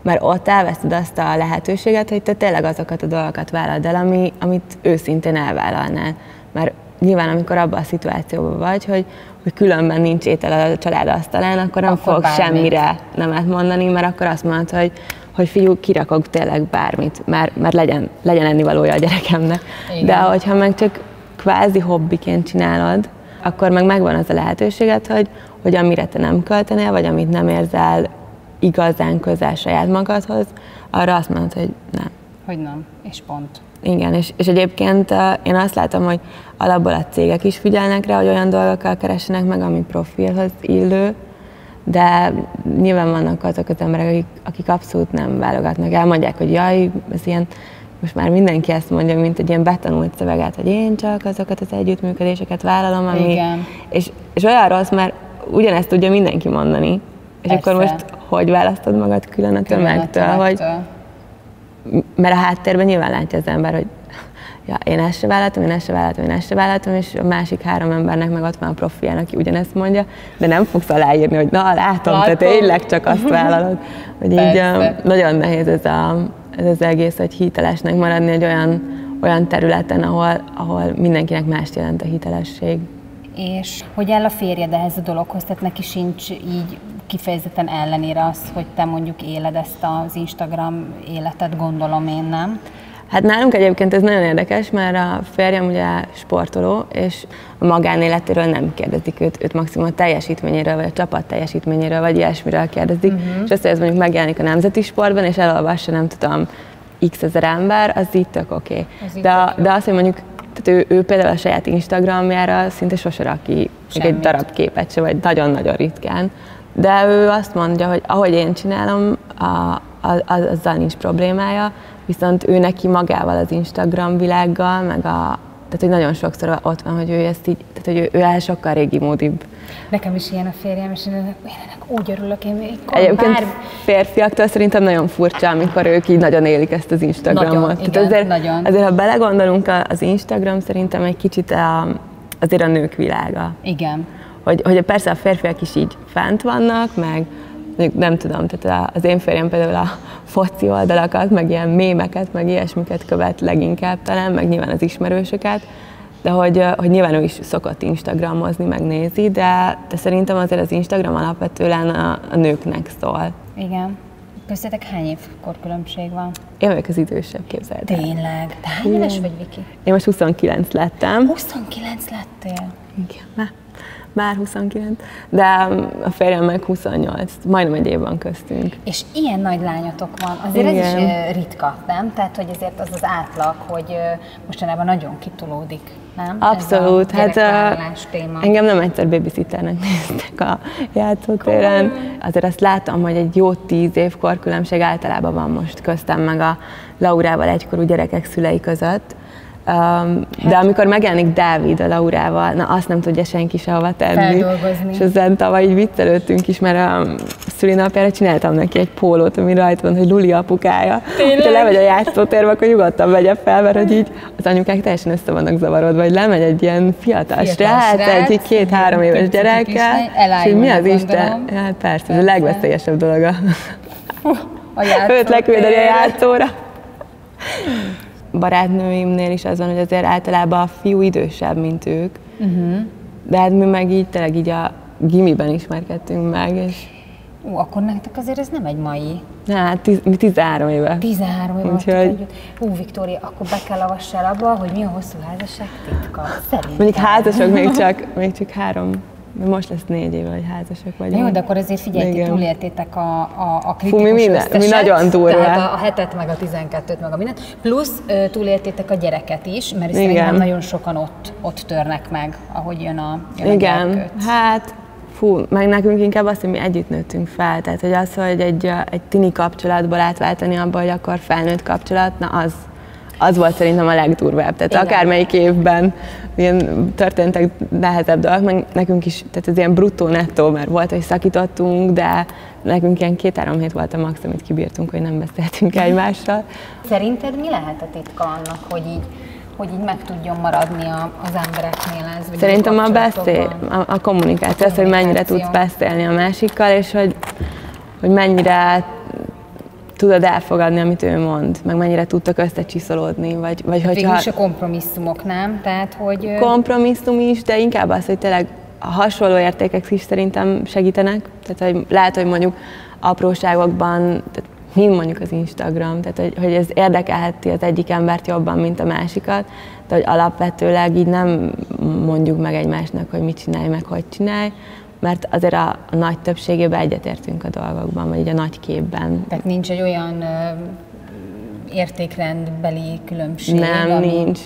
mert ott elveszed azt a lehetőséget, hogy te tényleg azokat a dolgokat vállald el, ami, amit őszintén elvállalnál. Mert nyilván, amikor abban a szituációban vagy, hogy, hogy különben nincs étel a család asztalán, akkor nem akkor fog bármit. semmire nemet mondani, mert akkor azt mondod, hogy, hogy fiú, kirakok tényleg bármit, mert, mert legyen, legyen ennivalója a gyerekemnek. Igen. De hogyha meg csak kvázi hobbiként csinálod, akkor meg megvan az a lehetőséget, hogy, hogy amire te nem költenél, vagy amit nem érzel igazán közel saját magadhoz, arra azt mondod, hogy nem.
Hogy nem, és pont.
Igen, és, és egyébként én azt látom, hogy alapból a cégek is figyelnek rá, hogy olyan dolgokkal keressenek meg, ami profilhoz illő, de nyilván vannak azok az emberek, akik, akik abszolút nem válogatnak. Elmondják, hogy jaj, ez ilyen most már mindenki ezt mondja, mint egy ilyen betanult szöveget, hogy én csak azokat az együttműködéseket vállalom, ami... Igen. És, és olyan rossz, mert ugyanezt tudja mindenki mondani. És Persze. akkor most hogy választod magad külön a tömegtől, hogy mert a háttérben nyilván látja az ember, hogy ja, én ezt se vállaltam, én ezt se vállaltam, én ezt se vállaltam, és a másik három embernek meg ott van a profián, aki ugyanezt mondja, de nem fogsz aláírni, hogy na, látom, látom. te tényleg csak azt vállalod. Hogy így nagyon nehéz ez, a, ez az egész, hogy hitelesnek maradni egy olyan, olyan területen, ahol, ahol mindenkinek mást jelent a hitelesség.
És hogy áll a férjed ehhez a dologhoz? Tehát neki sincs így kifejezetten ellenére az, hogy te mondjuk éled ezt az Instagram életet, gondolom én, nem?
Hát nálunk egyébként ez nagyon érdekes, mert a férjem ugye sportoló, és a magánéletéről nem kérdezik őt, őt maximum a teljesítményéről, vagy a csapat teljesítményéről, vagy ilyesmiről kérdezik, uh-huh. és azt, hogy ez mondjuk megjelenik a nemzeti sportban, és elolvassa, nem tudom, x ezer ember, az így tök oké. Okay. De, de azt, hogy mondjuk tehát ő, ő például a saját Instagramjára szinte sose rak ki egy darab képet se, vagy nagyon-nagyon ritkán. De ő azt mondja, hogy ahogy én csinálom, a, a, azzal nincs problémája, viszont ő neki magával az Instagram világgal, meg a, tehát hogy nagyon sokszor ott van, hogy ő ezt így, tehát hogy ő, ő el sokkal régi módibb.
Nekem is ilyen a férjem, és én ennek, úgy örülök, én még
Egyébként bár... férfiaktól szerintem nagyon furcsa, amikor ők így nagyon élik ezt az Instagramot. Nagyon,
igen, tehát azért, nagyon.
azért, ha belegondolunk, az Instagram szerintem egy kicsit a, azért a nők világa.
Igen
hogy, hogy persze a férfiak is így fent vannak, meg mondjuk nem tudom, tehát az én férjem például a foci oldalakat, meg ilyen mémeket, meg ilyesmiket követ leginkább talán, meg nyilván az ismerősöket, de hogy, hogy nyilván ő is szokott Instagramozni, megnézi, de, de szerintem azért az Instagram alapvetően a, a nőknek szól.
Igen. Köztetek hány év korkülönbség van?
Én vagyok az idősebb, képzeld
Tényleg? De hány éves vagy, Viki?
Én most 29 lettem.
29 lettél?
Igen, már már 29, de a férjem meg 28, majdnem egy év van köztünk.
És ilyen nagy lányotok van, azért Igen. ez is ritka, nem? Tehát, hogy azért az az átlag, hogy mostanában nagyon kitolódik, nem?
Abszolút, hát téma. engem nem egyszer babysitternek néztek a játszótéren. Azért azt látom, hogy egy jó tíz év korkülönbség általában van most köztem meg a Laurával egykorú gyerekek szülei között, Um, de hát- amikor megjelenik Dávid a Laurával, na azt nem tudja senki sehova tenni. És ezen tavaly így viccelődtünk is, mert um, szülinapjára csináltam neki egy pólót, ami rajta van, hogy Luli apukája. Tényleg? Ha lemegy a játszótérbe, akkor nyugodtan vegye fel, mert hogy így az anyukák teljesen össze vannak zavarodva, hogy lemegy egy ilyen fiatal, fiatal srác, egy két-három éves gyerekkel, és mi az Isten? Hát persze, persze, ez a legveszélyesebb dolog a, a őt leküldeni a játszóra. Barátnőimnél is az van, hogy azért általában a fiú idősebb, mint ők. Uh-huh. De hát mi meg így tényleg így a gimiben ismerkedtünk meg, és
Ó, akkor nektek azért ez nem egy mai.
Hát, tiz, mi 13 éve.
13 éve Úgyhogy... Hú, Viktória, akkor be kell avassál abba, hogy mi a hosszú házasság titka. Szerintem.
Mondjuk házasok még csak, még csak három most lesz négy éve, hogy házasok vagyunk.
Jó, de akkor azért figyelj, ti túléltétek a, a, a kritikus Fú,
mi, minden, mi nagyon túl
Tehát a, a hetet, meg a tizenkettőt, meg a mindent. Plusz túléltétek a gyereket is, mert szerintem nagyon sokan ott, ott törnek meg, ahogy jön a jön
Igen, a hát Fú, meg nekünk inkább azt, hogy mi együtt nőttünk fel. Tehát, hogy az, hogy egy, egy tini kapcsolatból átváltani abba, hogy akkor felnőtt kapcsolat, na az, az volt szerintem a legdurvább. Tehát Igen. akármelyik évben ilyen történtek nehezebb dolgok, meg nekünk is, tehát ez ilyen bruttó nettó, mert volt, hogy szakítottunk, de nekünk ilyen két-három hét volt a max, amit kibírtunk, hogy nem beszéltünk egymással.
Szerinted mi lehet a titka annak, hogy így hogy így meg tudjon maradni a, az embereknél ez?
Vagy Szerintem a, beszél, a, a kommunikáció, az, hogy mennyire tudsz beszélni a másikkal, és hogy, hogy mennyire tudod elfogadni, amit ő mond, meg mennyire tudtak összecsiszolódni, vagy, vagy
hát hogyha... is a kompromisszumok, nem? Tehát, hogy...
Kompromisszum is, de inkább az, hogy tényleg a hasonló értékek is szerintem segítenek. Tehát, hogy lehet, hogy mondjuk apróságokban, tehát mint mondjuk az Instagram, tehát hogy, hogy ez érdekelheti az egyik embert jobban, mint a másikat, de hogy alapvetőleg így nem mondjuk meg egymásnak, hogy mit csinálj, meg hogy csinálj, mert azért a, nagy többségében egyetértünk a dolgokban, vagy így a nagy képben.
Tehát nincs egy olyan értékrendbeli különbség?
Nem, ami... nincs.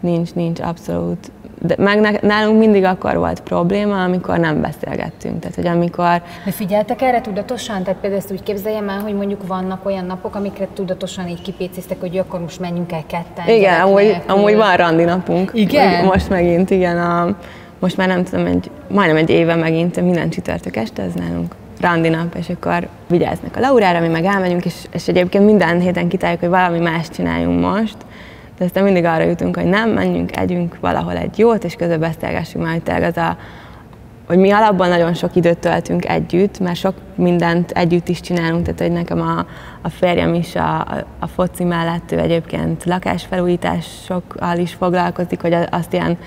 Nincs, nincs, abszolút de meg nálunk mindig akkor volt probléma, amikor nem beszélgettünk. Tehát, hogy amikor...
De figyeltek erre tudatosan? Tehát például ezt úgy képzeljem el, hogy mondjuk vannak olyan napok, amikre tudatosan így kipécéztek, hogy akkor most menjünk el ketten.
Igen, amúgy, amúgy van randi napunk.
Igen?
Most megint, igen. A, most már nem tudom, egy, majdnem egy éve megint minden csütörtök este, ez nálunk randi nap, és akkor vigyáznak a Laurára, mi meg elmegyünk, és, és egyébként minden héten kitáljuk, hogy valami más csináljunk most, de aztán mindig arra jutunk, hogy nem, menjünk, együnk valahol egy jót, és közben beszélgessünk majd tényleg az a, hogy mi alapban nagyon sok időt töltünk együtt, mert sok mindent együtt is csinálunk, tehát hogy nekem a, a férjem is a, a, a foci mellett ő egyébként lakásfelújításokkal is foglalkozik, hogy azt ilyen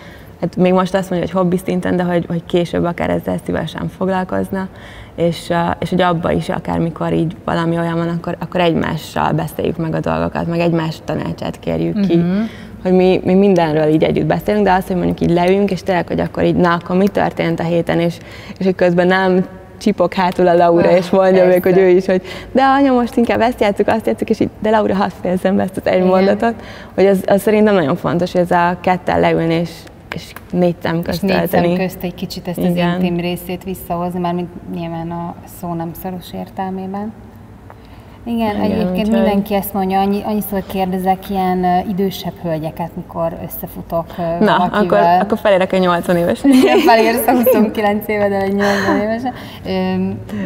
hát még most azt mondja, hogy hobbi szinten, de hogy, hogy később akár ezzel szívesen foglalkozna, és, és hogy abba is akármikor így valami olyan van, akkor, akkor egymással beszéljük meg a dolgokat, meg egymás tanácsát kérjük uh-huh. ki, mhm. hogy mi, mi mindenről így együtt beszélünk, de azt, hogy mondjuk így leülünk, és tényleg, hogy akkor így, na, akkor mi történt a héten, és, és hogy közben nem csipok hátul a Laura, és mondja még, hogy ő is, hogy de anya, most inkább ezt játszuk, azt játszuk, és így, de Laura, hadd fejezem be ezt az egy Igen. mondatot, hogy az, az szerintem nagyon fontos, hogy ez a kettel leülni, és és négy szem közt és
négy szem közt egy kicsit ezt Igen. az intim részét visszahozni, már mint nyilván a szó nem szoros értelmében. Igen, Igen egyébként úgy, mindenki ezt mondja, annyi, annyiszor kérdezek ilyen idősebb hölgyeket, mikor összefutok
Na, akkor, akkor felérek egy 80 éves.
Igen, felérsz a 29 éve, de egy 80 éves.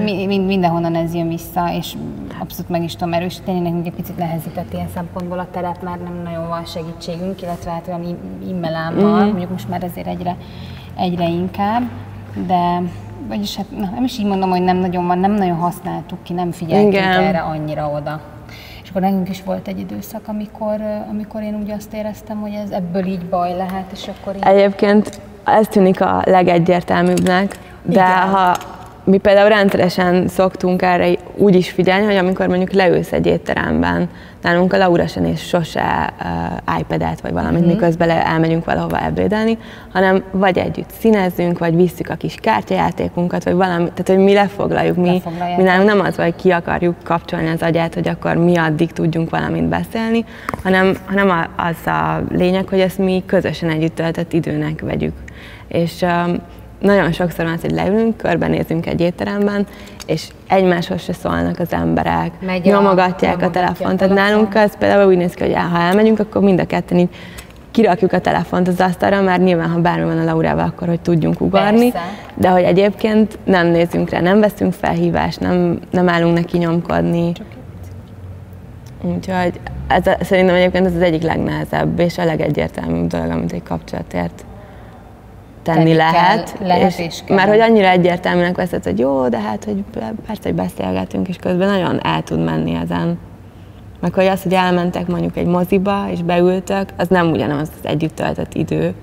Mi, mind, mindenhonnan ez jön vissza, és abszolút meg is tudom erősíteni, nekünk egy picit nehezített ilyen szempontból a terep, már nem nagyon van segítségünk, illetve hát olyan e-mailámmal, mm. mondjuk most már azért egyre, egyre inkább, de vagyis hát na, nem is így mondom, hogy nem nagyon van, nem nagyon használtuk ki, nem figyeltünk Igen. erre annyira oda. És akkor nekünk is volt egy időszak, amikor, amikor én úgy azt éreztem, hogy ez ebből így baj lehet, és akkor így...
Egyébként ez tűnik a legegyértelműbbnek, de Igen. ha mi például rendszeresen szoktunk erre úgy is figyelni, hogy amikor mondjuk leülsz egy étteremben, nálunk a Laura sem és sose uh, iPad-et vagy valamit, mm-hmm. miközben elmegyünk valahova ebédelni, hanem vagy együtt színezzünk, vagy visszük a kis kártyajátékunkat, vagy valami, tehát hogy mi lefoglaljuk, mi, mi nálunk nem az, hogy ki akarjuk kapcsolni az agyát, hogy akkor mi addig tudjunk valamit beszélni, hanem, hanem az a lényeg, hogy ezt mi közösen együtt töltött időnek vegyük. És um, nagyon sokszor van az, hogy leülünk, körbenézünk egy étteremben, és egymáshoz se szólnak az emberek, Megy nyomogatják a, a telefont. Tehát nálunk az például úgy néz ki, hogy ha elmegyünk, akkor mind a ketten így kirakjuk a telefont az asztalra, mert nyilván, ha bármi van a Laurával, akkor hogy tudjunk ugorni,
Persze.
de hogy egyébként nem nézünk rá, nem veszünk felhívást, nem, nem állunk neki nyomkodni. Úgyhogy ez, szerintem egyébként ez az egyik legnehezebb és a legegyértelműbb dolog, amit egy kapcsolatért tenni lehet.
kell, lehet és kell.
Mert hogy annyira egyértelműnek veszed, hogy jó, de hát, hogy persze, hogy beszélgetünk, és közben nagyon el tud menni ezen. Meg hogy az, hogy elmentek mondjuk egy moziba, és beültök, az nem ugyanaz az együtt töltött idő,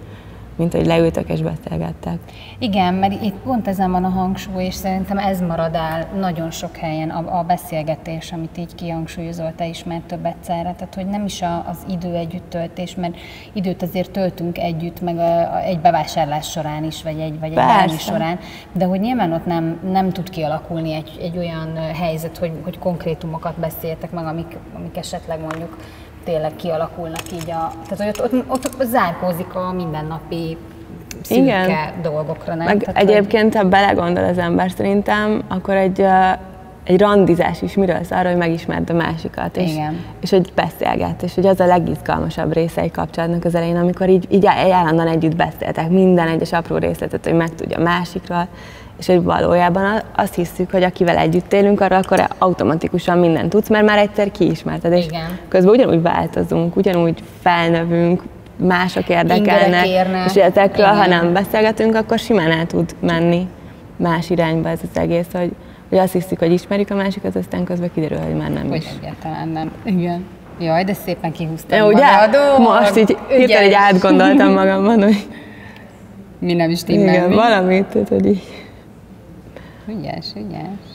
mint hogy leültök és beszélgettek.
Igen, mert itt pont ezen van a hangsúly, és szerintem ez marad el nagyon sok helyen a, a beszélgetés, amit így kihangsúlyozol te is már több egyszerre. Tehát, hogy nem is a, az idő együttöltés, mert időt azért töltünk együtt, meg a, a, egy bevásárlás során is, vagy egy, vagy egy bármi során, de hogy nyilván ott nem, nem tud kialakulni egy, egy olyan helyzet, hogy, hogy konkrétumokat beszéltek meg, amik, amik esetleg mondjuk tényleg kialakulnak így a... Tehát, hogy ott, ott, ott zárkózik a mindennapi szürke
Igen.
dolgokra, nem?
Meg
Tehát, hogy-
egyébként, ha belegondol az ember szerintem, akkor egy, egy randizás is miről szól arra, hogy megismerd a másikat, és,
Igen.
és hogy beszélget, és hogy az a legizgalmasabb része egy kapcsolatnak az elején, amikor így, így állandóan együtt beszéltek minden egyes apró részletet, hogy megtudja a másikról, és hogy valójában azt hiszük, hogy akivel együtt élünk, arra akkor automatikusan mindent tudsz, mert már egyszer kiismerted, és
Igen.
közben ugyanúgy változunk, ugyanúgy felnövünk, mások érdekelnek, és ezekről, ha nem beszélgetünk, akkor simán el tud menni más irányba ez az egész, hogy, hogy azt hiszük, hogy ismerjük a másikat, aztán közben kiderül, hogy már nem is.
Hogy egyáltalán nem. Igen. Jaj, de szépen kihúztam
Ja, ugye? Most így hirtelen így átgondoltam magamban, hogy
Mi nem is timmel.
igen,
mi?
valamit, tehát, hogy így.
Ügyes, ügyes.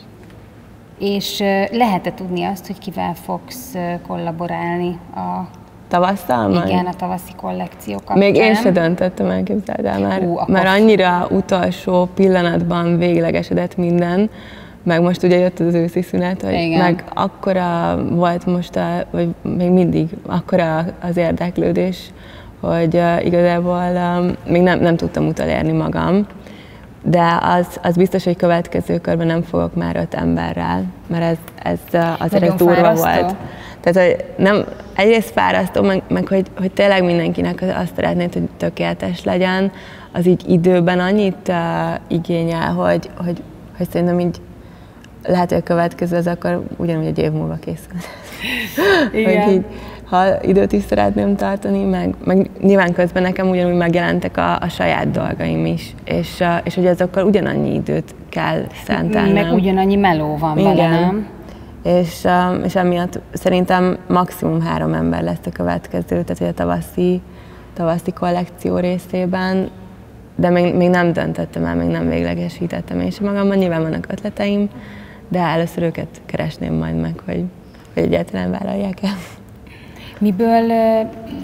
És lehet-e tudni azt, hogy kivel fogsz kollaborálni a,
Tavasszal majd?
igen, a tavaszi kollekció kapcsán?
Még én se döntöttem el, képzeld el, mert,
Ú, akkor-
mert annyira utolsó pillanatban véglegesedett minden, meg most ugye jött az őszi szünet, hogy
Igen.
meg akkora volt most, a, vagy még mindig akkora az érdeklődés, hogy uh, igazából um, még nem, nem tudtam utolérni magam, de az, az biztos, hogy következő körben nem fogok már öt emberrel, mert ez, ez azért ez
Nagyon
durva
fárasztó?
volt. Tehát, hogy nem, egyrészt fárasztó, meg, meg hogy, hogy tényleg mindenkinek azt szeretnéd, hogy tökéletes legyen, az így időben annyit uh, igényel, hogy, hogy, hogy szerintem így lehet, hogy a következő az akkor ugyanúgy egy év múlva készül.
Igen.
hogy így, ha időt is szeretném tartani, meg, meg nyilván közben nekem ugyanúgy megjelentek a, a saját dolgaim is, és, és hogy azokkal ugyanannyi időt kell szentelnem.
Meg ugyanannyi meló van
Igen.
bele, nem?
És, és emiatt szerintem maximum három ember lesz a következő, tehát hogy a tavaszi, tavaszi kollekció részében, de még, még nem döntöttem el, még nem véglegesítettem én sem magamban, nyilván vannak ötleteim, de először őket keresném majd meg, hogy, hogy egyáltalán vállalják el.
Miből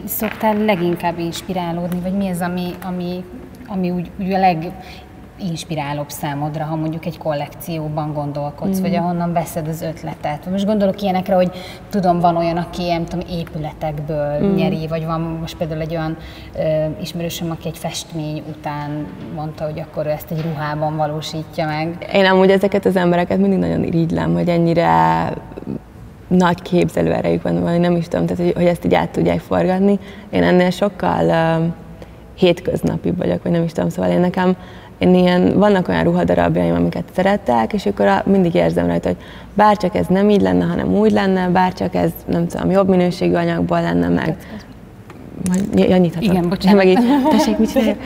szoktál leginkább inspirálódni, vagy mi az, ami, ami, ami úgy, úgy a leginspirálóbb számodra, ha mondjuk egy kollekcióban gondolkodsz, mm. vagy ahonnan veszed az ötletet? Most gondolok ilyenekre, hogy tudom, van olyan, aki nem tudom, épületekből mm. nyeri, vagy van most például egy olyan ö, ismerősöm, aki egy festmény után mondta, hogy akkor ő ezt egy ruhában valósítja meg.
Én amúgy ezeket az embereket mindig nagyon irigylem, hogy ennyire nagy képzelő erejük van, vagy nem is tudom, tehát hogy, hogy ezt így át tudják forgatni. Én ennél sokkal uh, hétköznapibb vagyok, vagy nem is tudom, szóval én nekem én ilyen, vannak olyan ruhadarabjaim, amiket szeretek, és akkor a, mindig érzem rajta, hogy bárcsak ez nem így lenne, hanem úgy lenne, bárcsak ez, nem tudom, jobb minőségű anyagból lenne meg. Majd ja, nyithatod.
Igen, bocsánat.
Meg így, tessék, mit?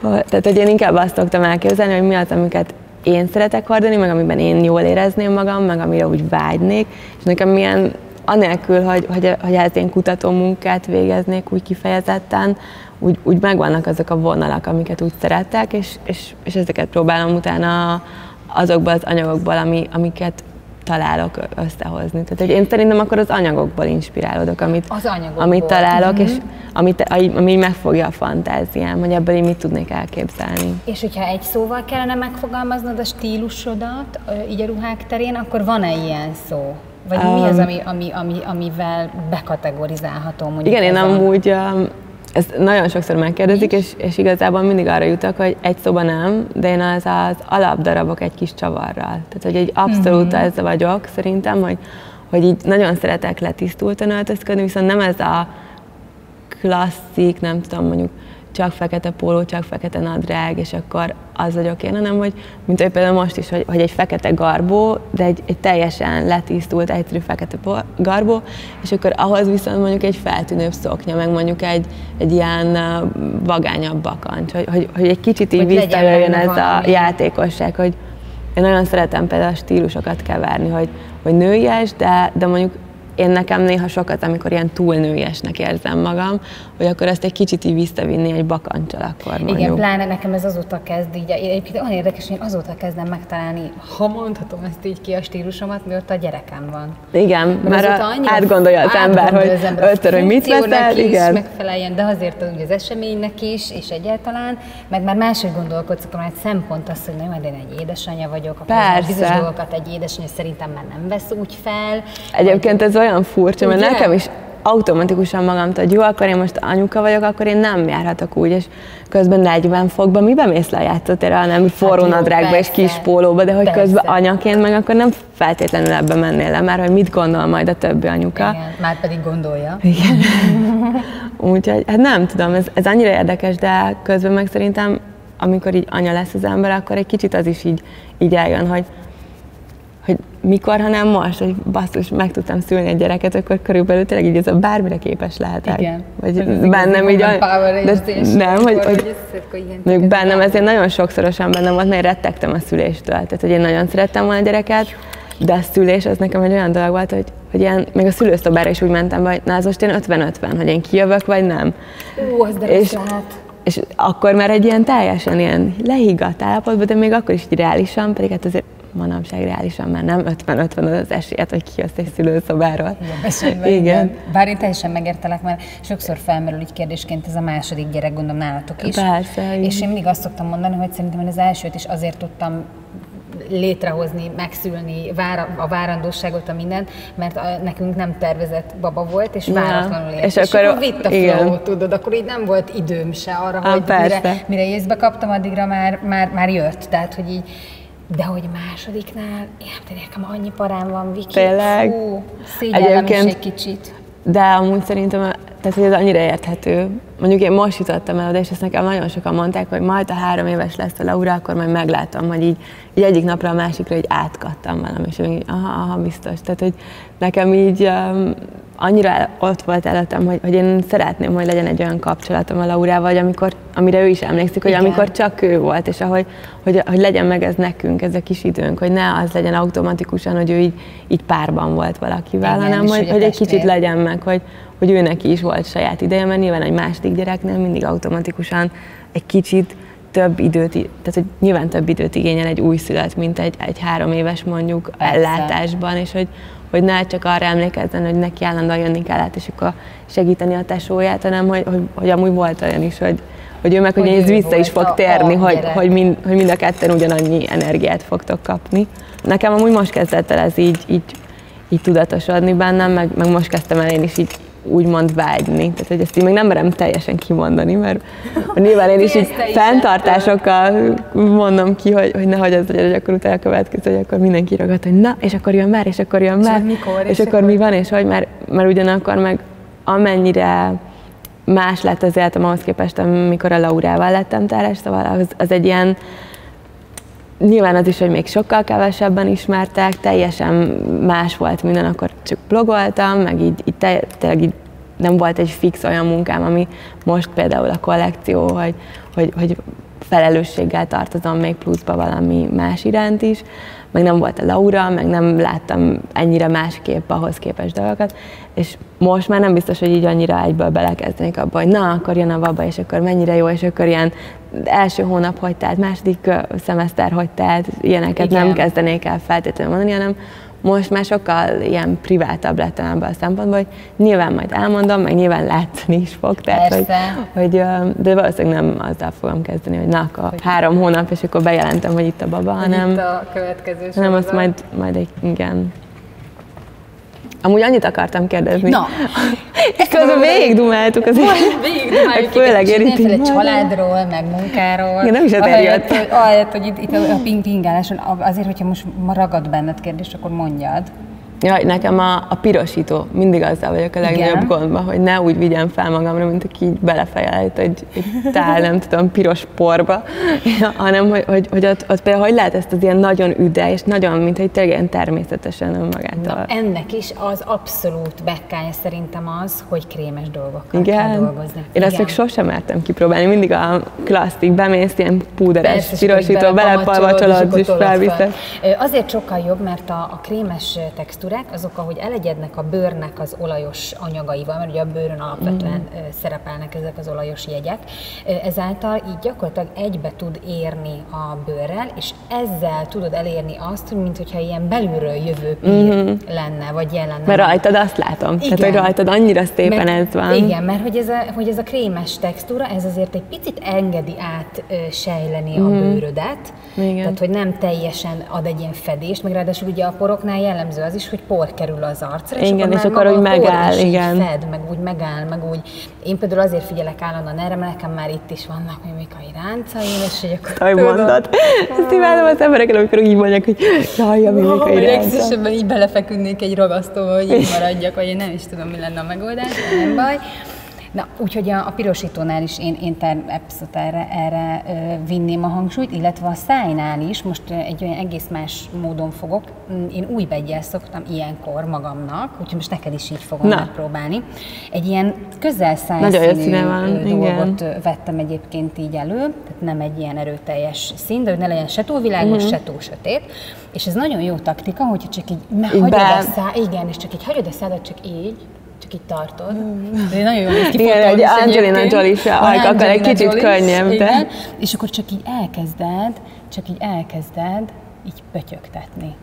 Tehát, hogy én inkább azt szoktam elképzelni, hogy mi az, amiket én szeretek hordani, meg amiben én jól érezném magam, meg amire úgy vágynék, és nekem milyen, anélkül, hogy, hogy, hogy ez én kutató munkát végeznék úgy kifejezetten, úgy, úgy megvannak azok a vonalak, amiket úgy szeretek, és, és, és ezeket próbálom utána azokból az anyagokból, ami, amiket találok összehozni. Tehát, hogy én szerintem akkor az anyagokból inspirálódok, amit,
Az anyagokból.
amit találok, és amit, ami megfogja a fantáziám, hogy ebből én mit tudnék elképzelni.
És hogyha egy szóval kellene megfogalmaznod a stílusodat így a ruhák terén, akkor van-e ilyen szó? Vagy mi az, ami, ami, ami, amivel bekategorizálható mondjuk
Igen, én amúgy um, ezt nagyon sokszor megkérdezik, és, és igazából mindig arra jutok, hogy egy szóban nem, de én az az alapdarabok egy kis csavarral. Tehát, hogy egy abszolút
Mhm.
mm-hmm. ez vagyok szerintem, hogy, hogy így nagyon szeretek letisztultan öltözködni, viszont nem ez a klasszik, nem tudom, mondjuk csak fekete póló, csak fekete nadrág, és akkor az vagyok én, hanem hogy, mint hogy például most is, hogy, hogy egy fekete garbó, de egy, egy teljesen letisztult, egyszerű fekete garbó, és akkor ahhoz viszont mondjuk egy feltűnőbb szoknya, meg mondjuk egy, egy ilyen vagányabb bakancs, hogy, hogy, hogy egy kicsit így visszajöjjön ez valami. a játékosság, hogy én nagyon szeretem például a stílusokat keverni, hogy, hogy nőies, de, de mondjuk én nekem néha sokat, amikor ilyen túlnőiesnek érzem magam, hogy akkor ezt egy kicsit így visszavinni egy bakancsal akkor mondjuk.
Igen, pláne nekem ez azóta kezd így, egyébként olyan érdekes, hogy én azóta kezdem megtalálni, ha mondhatom ezt így ki a stílusomat, mióta a gyerekem van.
Igen, mert, mert átgondolja az ember, hogy az ember, hogy mit veszel, igen.
megfeleljen, de azért ugye az eseménynek is, és egyáltalán, meg már máshogy gondolkodsz, akkor már egy szempont az, hogy nem, majd én egy édesanyja vagyok, akkor Persze. bizonyos dolgokat egy édesanyja szerintem már nem vesz úgy fel.
Egyébként ez olyan olyan furcsa, mert Ugye? nekem is automatikusan magamtól, hogy jó, akkor én most anyuka vagyok, akkor én nem járhatok úgy, és közben 40 fokban miben mész le a játszótérre, hanem hát forró hát nadrágba és kis pólóba, de hogy persze. közben anyaként meg akkor nem feltétlenül ebbe mennél le, mert hogy mit gondol majd a többi anyuka.
Igen, már pedig gondolja.
Igen. Úgyhogy, hát nem tudom, ez, ez annyira érdekes, de közben meg szerintem, amikor így anya lesz az ember, akkor egy kicsit az is így, így eljön, hogy hogy mikor, hanem most, hogy basszus, meg tudtam szülni egy gyereket, akkor körülbelül tényleg így ez a bármire képes lehetek.
Igen.
Vagy bennem így, a, de nem, hogy, hogy, hogy bennem ezért nagyon sokszorosan bennem volt, mert rettegtem a szüléstől. Tehát, hogy én nagyon szerettem volna a gyereket, de a szülés az nekem egy olyan dolog volt, hogy, hogy ilyen, még a szülőszobára is úgy mentem, hogy na, az most én 50-50, hogy én kijövök, vagy nem.
Ó, az de és, lehet.
És akkor már egy ilyen teljesen ilyen lehiggadt állapotban, de még akkor is így reálisan, pedig hát azért manapság reálisan már nem 50-50 az esélyet, hogy kijössz egy szülőszobáról.
Igen, igen. Bár én teljesen megértelek, mert sokszor felmerül így kérdésként ez a második gyerek, gondolom nálatok is.
Persze.
És én mindig azt szoktam mondani, hogy szerintem én az elsőt is azért tudtam létrehozni, megszülni vár, a várandóságot, a mindent, mert a, nekünk nem tervezett baba volt, és váratlanul ért. És, és akkor, akkor vitt a flow, tudod, akkor így nem volt időm se arra, ah, hogy mire, mire észbe kaptam, addigra már, már, már jött. Tehát, hogy így de hogy másodiknál, én nekem annyi parám van, Viki, Tényleg? fú, Egyébként, egy kicsit.
De amúgy szerintem, tehát hogy ez annyira érthető. Mondjuk én most jutottam el oda, és ezt nekem nagyon sokan mondták, hogy majd a három éves lesz a Laura, akkor majd meglátom, hogy így, így egyik napra a másikra így átkattam velem, és így, aha, aha, biztos. Tehát, hogy nekem így um, annyira ott volt előttem, hogy, hogy én szeretném, hogy legyen egy olyan kapcsolatom a Laurával, hogy amikor, amire ő is emlékszik, hogy Igen. amikor csak ő volt, és ahogy, hogy, hogy legyen meg ez nekünk, ez a kis időnk, hogy ne az legyen automatikusan, hogy ő így, így párban volt valakivel, Igen, hanem hogy, hogy egy kicsit legyen meg, hogy, hogy ő neki is volt saját ideje, mert nyilván egy második gyereknél mindig automatikusan egy kicsit több időt, tehát hogy nyilván több időt igényel egy újszülött, mint egy, egy három éves mondjuk Persze. ellátásban, és hogy, hogy ne csak arra emlékezzen, hogy neki állandóan jönni kellett, és akkor segíteni a tesóját, hanem hogy, hogy, hogy amúgy volt olyan is, hogy, hogy ő meg hogy, ez vissza is fog térni, a hogy, hogy, mind, hogy mind a ketten ugyanannyi energiát fogtok kapni. Nekem amúgy most kezdett el ez így, így, így tudatosodni bennem, meg, meg most kezdtem el én is így úgymond vágyni. Tehát, hogy ezt így még nem merem teljesen kimondani, mert nyilván én is így fenntartásokkal mondom ki, hogy, hogy nehogy ez legyen, hogy akkor utána a következő, hogy akkor mindenki ragat, hogy na, és akkor jön már, és akkor jön már, és, mikor, és, és akkor, akkor mi van, és hogy, mert, mert ugyanakkor meg amennyire más lett az életem ahhoz képest, amikor a Laurával lettem társ, szóval az, az egy ilyen, Nyilván az is, hogy még sokkal kevesebben ismertek, teljesen más volt minden, akkor csak blogoltam, meg így, így tényleg így nem volt egy fix olyan munkám, ami most például a kollekció, hogy, hogy, hogy felelősséggel tartozom még pluszba valami más iránt is, meg nem volt a Laura, meg nem láttam ennyire másképp ahhoz képest dolgokat, és most már nem biztos, hogy így annyira egyből belekezdenék abba, hogy na, akkor jön a baba, és akkor mennyire jó, és akkor ilyen első hónap hogy tehát, második szemeszter hogy tehát, ilyeneket Igen. nem kezdenék el feltétlenül mondani, hanem most már sokkal ilyen privátabb lettem ebből a szempontból, hogy nyilván majd elmondom, meg nyilván látni is fog, tehát, hogy, hogy, de valószínűleg nem azzal fogom kezdeni, hogy na, akkor hogy három hónap, és akkor bejelentem, hogy itt a baba, hanem,
itt a következő
hanem azt majd, majd egy, igen, Amúgy annyit akartam kérdezni.
Na.
És közben végig dumáltuk az
Végig dumáljuk.
Főleg érinti.
egy családról, meg munkáról.
Igen, nem is
ahelyett, hogy, ahelyett, hogy itt, itt a ping-pingáláson, azért, hogyha most ragad benned kérdés, akkor mondjad.
Jaj, nekem a, a pirosító, mindig azzal vagyok a legnagyobb Igen. gondban, hogy ne úgy vigyem fel magamra, mint aki így belefejelít egy, egy tál, nem tudom, piros porba, hanem hogy, hogy, hogy ott, ott például hogy lehet ezt az ilyen nagyon üde, és nagyon, mint hogy tényleg természetesen önmagától.
Na, ennek is az abszolút bekkája szerintem az, hogy krémes dolgokkal Igen. kell dolgozni. Én
Igen. azt még sosem mertem kipróbálni, mindig a klasszik, bemész ilyen púderes Persze, pirosító, belepalvacsolod és felviszed.
Azért sokkal jobb, mert a, a krémes textúra textúrák, azok, ahogy elegyednek a bőrnek az olajos anyagaival, mert ugye a bőrön alapvetően mm. szerepelnek ezek az olajos jegyek, ezáltal így gyakorlatilag egybe tud érni a bőrrel, és ezzel tudod elérni azt, hogy mintha ilyen belülről jövő pír mm-hmm. lenne, vagy jelen
Mert rajtad azt látom, igen. tehát hogy rajtad annyira szépen mert, ez van.
Igen, mert hogy ez, a, hogy ez a krémes textúra, ez azért egy picit engedi át sejleni mm. a mhm. bőrödet, igen. tehát hogy nem teljesen ad egy ilyen fedést, meg ráadásul ugye a poroknál jellemző az is, hogy hogy por kerül az arcra,
és igen, akkor, és akkor úgy megáll, igen.
fed, meg úgy megáll, meg úgy. Én például azért figyelek állandóan erre, mert nekem már itt is vannak mimikai ráncaim, és hogy akkor
Aj, mondod. Ezt imádom az emberekkel, amikor így mondják, hogy jaj, a mimikai
ránca. így belefeküdnék egy ragasztóba, hogy így maradjak, vagy én nem is tudom, mi lenne a megoldás, nem baj. Na, úgyhogy a, a pirosítónál is én, én ter, abszolút erre, erre vinném a hangsúlyt, illetve a szájnál is, most egy olyan egész más módon fogok. Mm, én új begyel szoktam ilyenkor magamnak, úgyhogy most neked is így fogom Na. megpróbálni. Egy ilyen közel szájszínű dolgot igen. vettem egyébként így elő, tehát nem egy ilyen erőteljes szín, de hogy ne legyen se túl világos, uh-huh. se túl sötét. És ez nagyon jó taktika, hogyha csak így, hagyod a szá, igen, és csak így hagyod a szádat, csak így, csak itt tartod. Mm. De nagyon jó néz ki
Igen, egy Angelina Jolie se akar egy kicsit könnyebb, de...
És akkor csak így elkezded, csak így elkezded így pötyögtetni.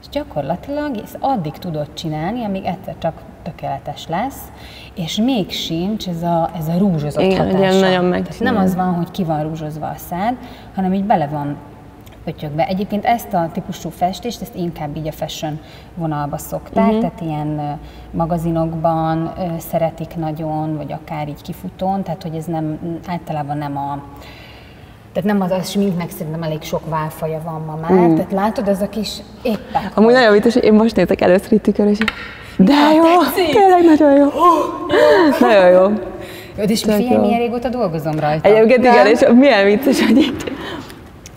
És gyakorlatilag ezt addig tudod csinálni, amíg egyszer csak tökéletes lesz, és még sincs ez a, ez a rúzsozott Igen, hatása. nagyon meg. nem az van, hogy ki van rúzsozva a szád, hanem így bele van pötyökbe. Egyébként ezt a típusú festést, ezt inkább így a fashion vonalba szokták, uh-huh. tehát ilyen magazinokban szeretik nagyon, vagy akár így kifutón, tehát hogy ez nem, általában nem a tehát nem az a sminknek szerintem elég sok válfaja van ma már. Mm. Tehát látod, ez a kis éppen.
Amúgy nagyon vicces, én most nézek először itt tükör, és de jó, tetszik. tényleg nagyon jó. nagyon jó.
Jó, és figyelj, milyen régóta dolgozom rajta.
Egyébként igen, és milyen vicces, hogy így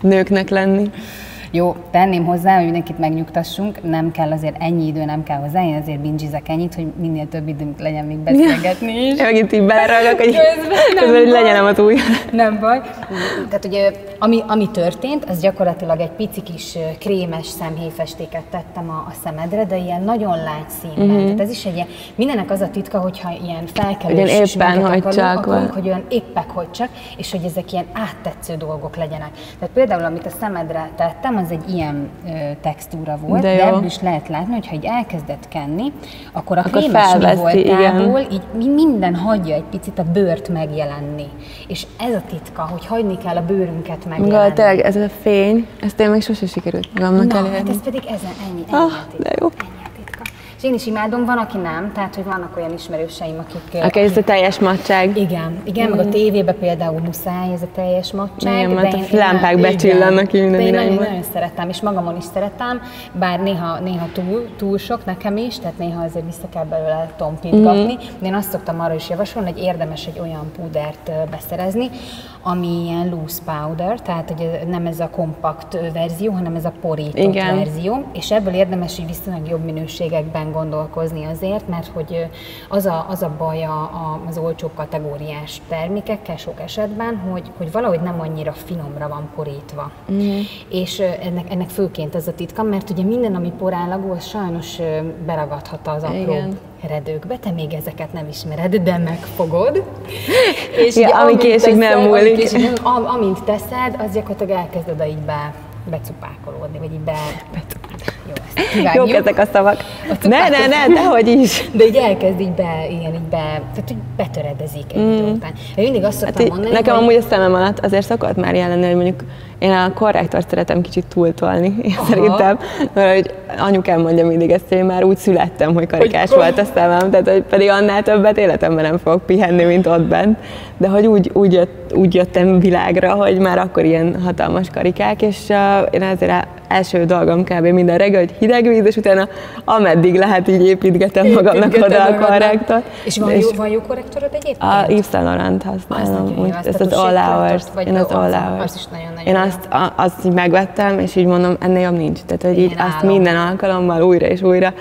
nőknek lenni.
Jó, tenném hozzá, hogy mindenkit megnyugtassunk, nem kell azért ennyi idő, nem kell hozzá, én azért bingizek ennyit, hogy minél több időnk legyen még beszélgetni is. Én
megint így beleragok, hogy közben, közben hogy legyen az új.
Nem baj. Tehát ugye, ami, ami történt, az gyakorlatilag egy pici kis krémes szemhéjfestéket tettem a, a szemedre, de ilyen nagyon lágy színben. Mm-hmm. Tehát ez is egy ilyen, mindennek az a titka, hogyha ilyen felkelős
Ugyan éppen, hogy
akarunk,
csak
akarunk, hogy olyan éppek, hogy csak, és hogy ezek ilyen áttetsző dolgok legyenek. Tehát például, amit a szemedre tettem, az egy ilyen ö, textúra volt, de, de ebből is lehet látni, hogy ha így elkezdett kenni, akkor a akkor krémes voltából így minden hagyja egy picit a bőrt megjelenni. És ez a titka, hogy hagyni kell a bőrünket megjelenni.
Tényleg, ez a fény, ezt én még sose sikerült magamnak
Na, elérni. hát ez pedig ezen ennyi, ennyi
ah, de jó.
Ennyi és én is imádom, van, aki nem, tehát hogy vannak olyan ismerőseim, akik...
Aki ez a teljes macság.
Igen, igen, mm. meg a tévébe például muszáj ez a teljes macság.
Igen, mert a lámpák becsillannak
így minden én nagyon, nagyon szeretem, és magamon is szeretem, bár néha, néha túl, túl sok nekem is, tehát néha azért vissza kell belőle tompítgatni. Mm. De én azt szoktam arra is javasolni, hogy érdemes egy olyan púdert beszerezni, ami ilyen loose powder, tehát hogy nem ez a kompakt verzió, hanem ez a porított Igen. verzió, és ebből érdemes így viszonylag jobb minőségekben gondolkozni azért, mert hogy az a, az a baj a, az olcsó kategóriás termékekkel sok esetben, hogy, hogy valahogy nem annyira finomra van porítva. Mm. És ennek, ennek főként ez a titka, mert ugye minden, ami porállagú, az sajnos beragadhat az apró Igen redőkbe, te még ezeket nem ismered, de megfogod.
És ja, ami késik nem múlik.
Am, amint teszed, az gyakorlatilag elkezd oda így be, becupákolódni, vagy így be...
Jó, Jók ezek a szavak. A ne, ne, ne, dehogy is.
De így elkezd így be, ilyen így be, tehát hogy betöredezik egy mm. idő után. Én mindig azt szoktam hát, mondani,
Nekem hogy... amúgy a szemem alatt azért szokott már jelenni, hogy mondjuk én a korrektort szeretem kicsit túltolni, én szerintem, mert hogy anyukám mondja mindig ezt, hogy én már úgy születtem, hogy karikás hogy... volt a szemem, tehát hogy pedig annál többet életemben nem fogok pihenni, mint ott bent, de hogy úgy, úgy, jött, úgy jöttem világra, hogy már akkor ilyen hatalmas karikák, és uh, én ezért első dolgom kb. minden reggel, hogy hideg víz, és utána ameddig lehet így építgetem magamnak oda a korrektort.
És van, és jó, van jó korrektorod egyébként?
A Yves Saint Laurent használom, úgy, ezt az All Hours. Én az All Hours. Én azt, azt így megvettem, és így mondom, ennél jobb nincs. Tehát, hogy így azt minden alkalommal újra és újra.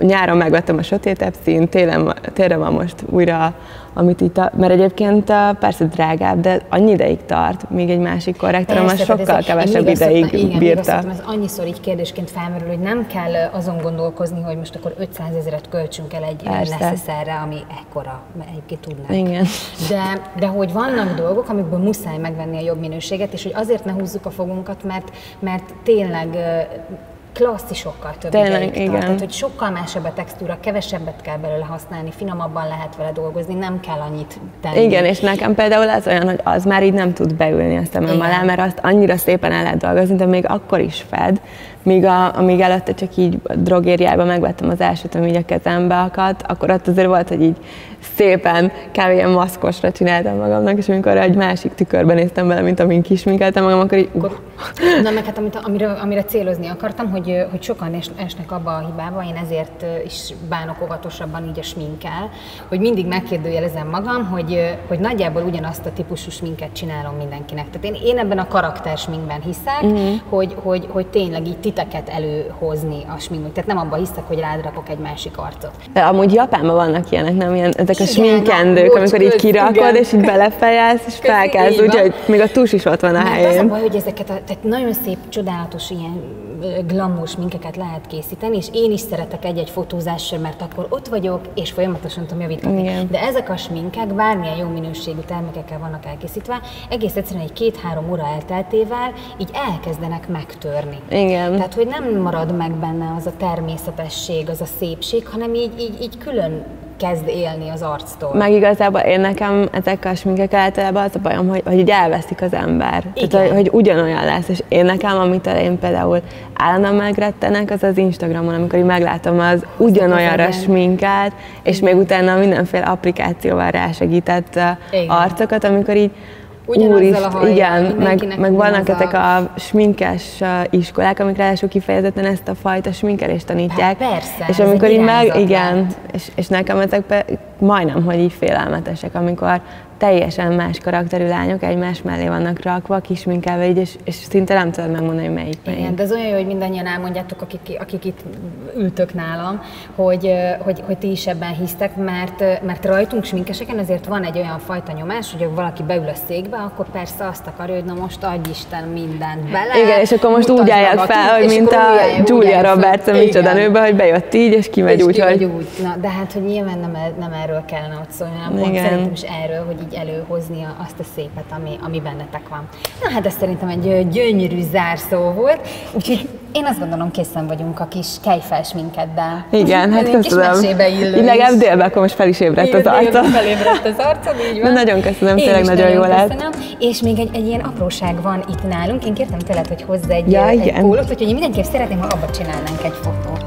Nyáron megvettem a sötétebb szín, télen, télen van most újra amit itt, a, mert egyébként persze drágább, de annyi ideig tart, még egy másik korrektor, az sokkal kevesebb ideig szoktam, igen, bírta. Szoktam,
ez annyiszor így kérdésként felmerül, hogy nem kell azon gondolkozni, hogy most akkor 500 ezeret költsünk el egy necesszerre, ami ekkora, egyébként tudnánk.
Igen.
De, de hogy vannak dolgok, amikből muszáj megvenni a jobb minőséget, és hogy azért ne húzzuk a fogunkat, mert, mert tényleg klasszisokkal több Tényleg, ideig igen. Tart. Tehát, hogy sokkal másabb a textúra, kevesebbet kell belőle használni, finomabban lehet vele dolgozni, nem kell annyit tenni.
Igen, és nekem például ez olyan, hogy az már így nem tud beülni a szemem alá, mert azt annyira szépen el lehet dolgozni, de még akkor is fed, míg, a, amíg előtte csak így drogériában megvettem az elsőt, ami így a kezembe akadt, akkor ott azért volt, hogy így szépen kb. ilyen maszkosra csináltam magamnak, és amikor egy másik tükörben néztem bele, mint amin kisminkeltem magam, akkor így... Uh.
Na meg hát amit, amire, amire célozni akartam, hogy, hogy sokan es, esnek abba a hibába, én ezért is bánok óvatosabban így a sminkkel, hogy mindig megkérdőjelezem magam, hogy, hogy nagyjából ugyanazt a típusú sminket csinálom mindenkinek. Tehát én, én ebben a karakter sminkben hiszek, uh-huh. hogy, hogy, hogy tényleg így titeket előhozni a sminkben. Tehát nem abban hiszek, hogy rád rakok egy másik arcot.
De amúgy Japánban vannak ilyenek, nem ilyen, ezek a sminkendők, amikor így kirakod, igen. és így belefejelsz, és felkelsz, úgyhogy még a tus is ott van a Mert helyén.
az a baj, hogy ezeket a, tehát nagyon szép, csodálatos ilyen glamour minkeket lehet készíteni, és én is szeretek egy-egy fotózással, mert akkor ott vagyok, és folyamatosan tudom javítani. Igen. De ezek a sminkek bármilyen jó minőségű termékekkel vannak elkészítve, egész egyszerűen egy két-három óra elteltével így elkezdenek megtörni.
Igen.
Tehát, hogy nem marad meg benne az a természetesség, az a szépség, hanem így, így, így külön kezd élni az arctól.
Meg igazából én nekem ezekkel a sminkek általában az a bajom, hogy, hogy így elveszik az ember. Igen. Tehát, hogy, hogy ugyanolyan lesz. És én nekem, amit én például állandóan megrettenek, az az Instagramon, amikor így meglátom az ugyanolyanra sminket, és még utána mindenféle applikációval rásegített Igen. arcokat, amikor így Úrist, a igen, meg, meg vannak ezek a sminkes iskolák, amik ráadásul kifejezetten ezt a fajta sminkelést tanítják.
Persze,
és amikor így meg, igen, és, és nekem ezek majdnem, hogy így félelmetesek, amikor teljesen más karakterű lányok egymás mellé vannak rakva, kisminkelve így, és, és szinte nem tudod megmondani, melyik
melyik. Igen, de ez olyan jó, hogy mindannyian elmondjátok, akik, akik itt ültök nálam, hogy, hogy, hogy ti is ebben hisztek, mert, mert rajtunk sminkeseken azért van egy olyan fajta nyomás, hogy valaki beül a székbe, akkor persze azt akarja, hogy na most adj Isten mindent bele.
Igen, és akkor most úgy állják fel, hogy mint a Julia Roberts, a micsoda nőbe, hogy bejött így, és kimegy és úgy, hogy...
úgy. Na, de hát, hogy nyilván nem, nem erről kellene ott szólni, hanem szerintem is erről, hogy így előhozni azt a szépet, ami, ami bennetek van. Na hát ez szerintem egy gyönyörű zárszó volt, úgyhogy én azt gondolom, készen vagyunk a kis kejfels minkeddel.
Igen, hát köszönöm.
Így
legalább délben akkor most fel is ébredt az arca.
felébredt az arcod, így van.
De nagyon köszönöm, tényleg nagyon jó lett.
És még egy, egy ilyen apróság van itt nálunk. Én kértem tőled, hogy hozz egy, ja, egy pólót, úgyhogy én mindenképp szeretném, ha abba csinálnánk egy fotót.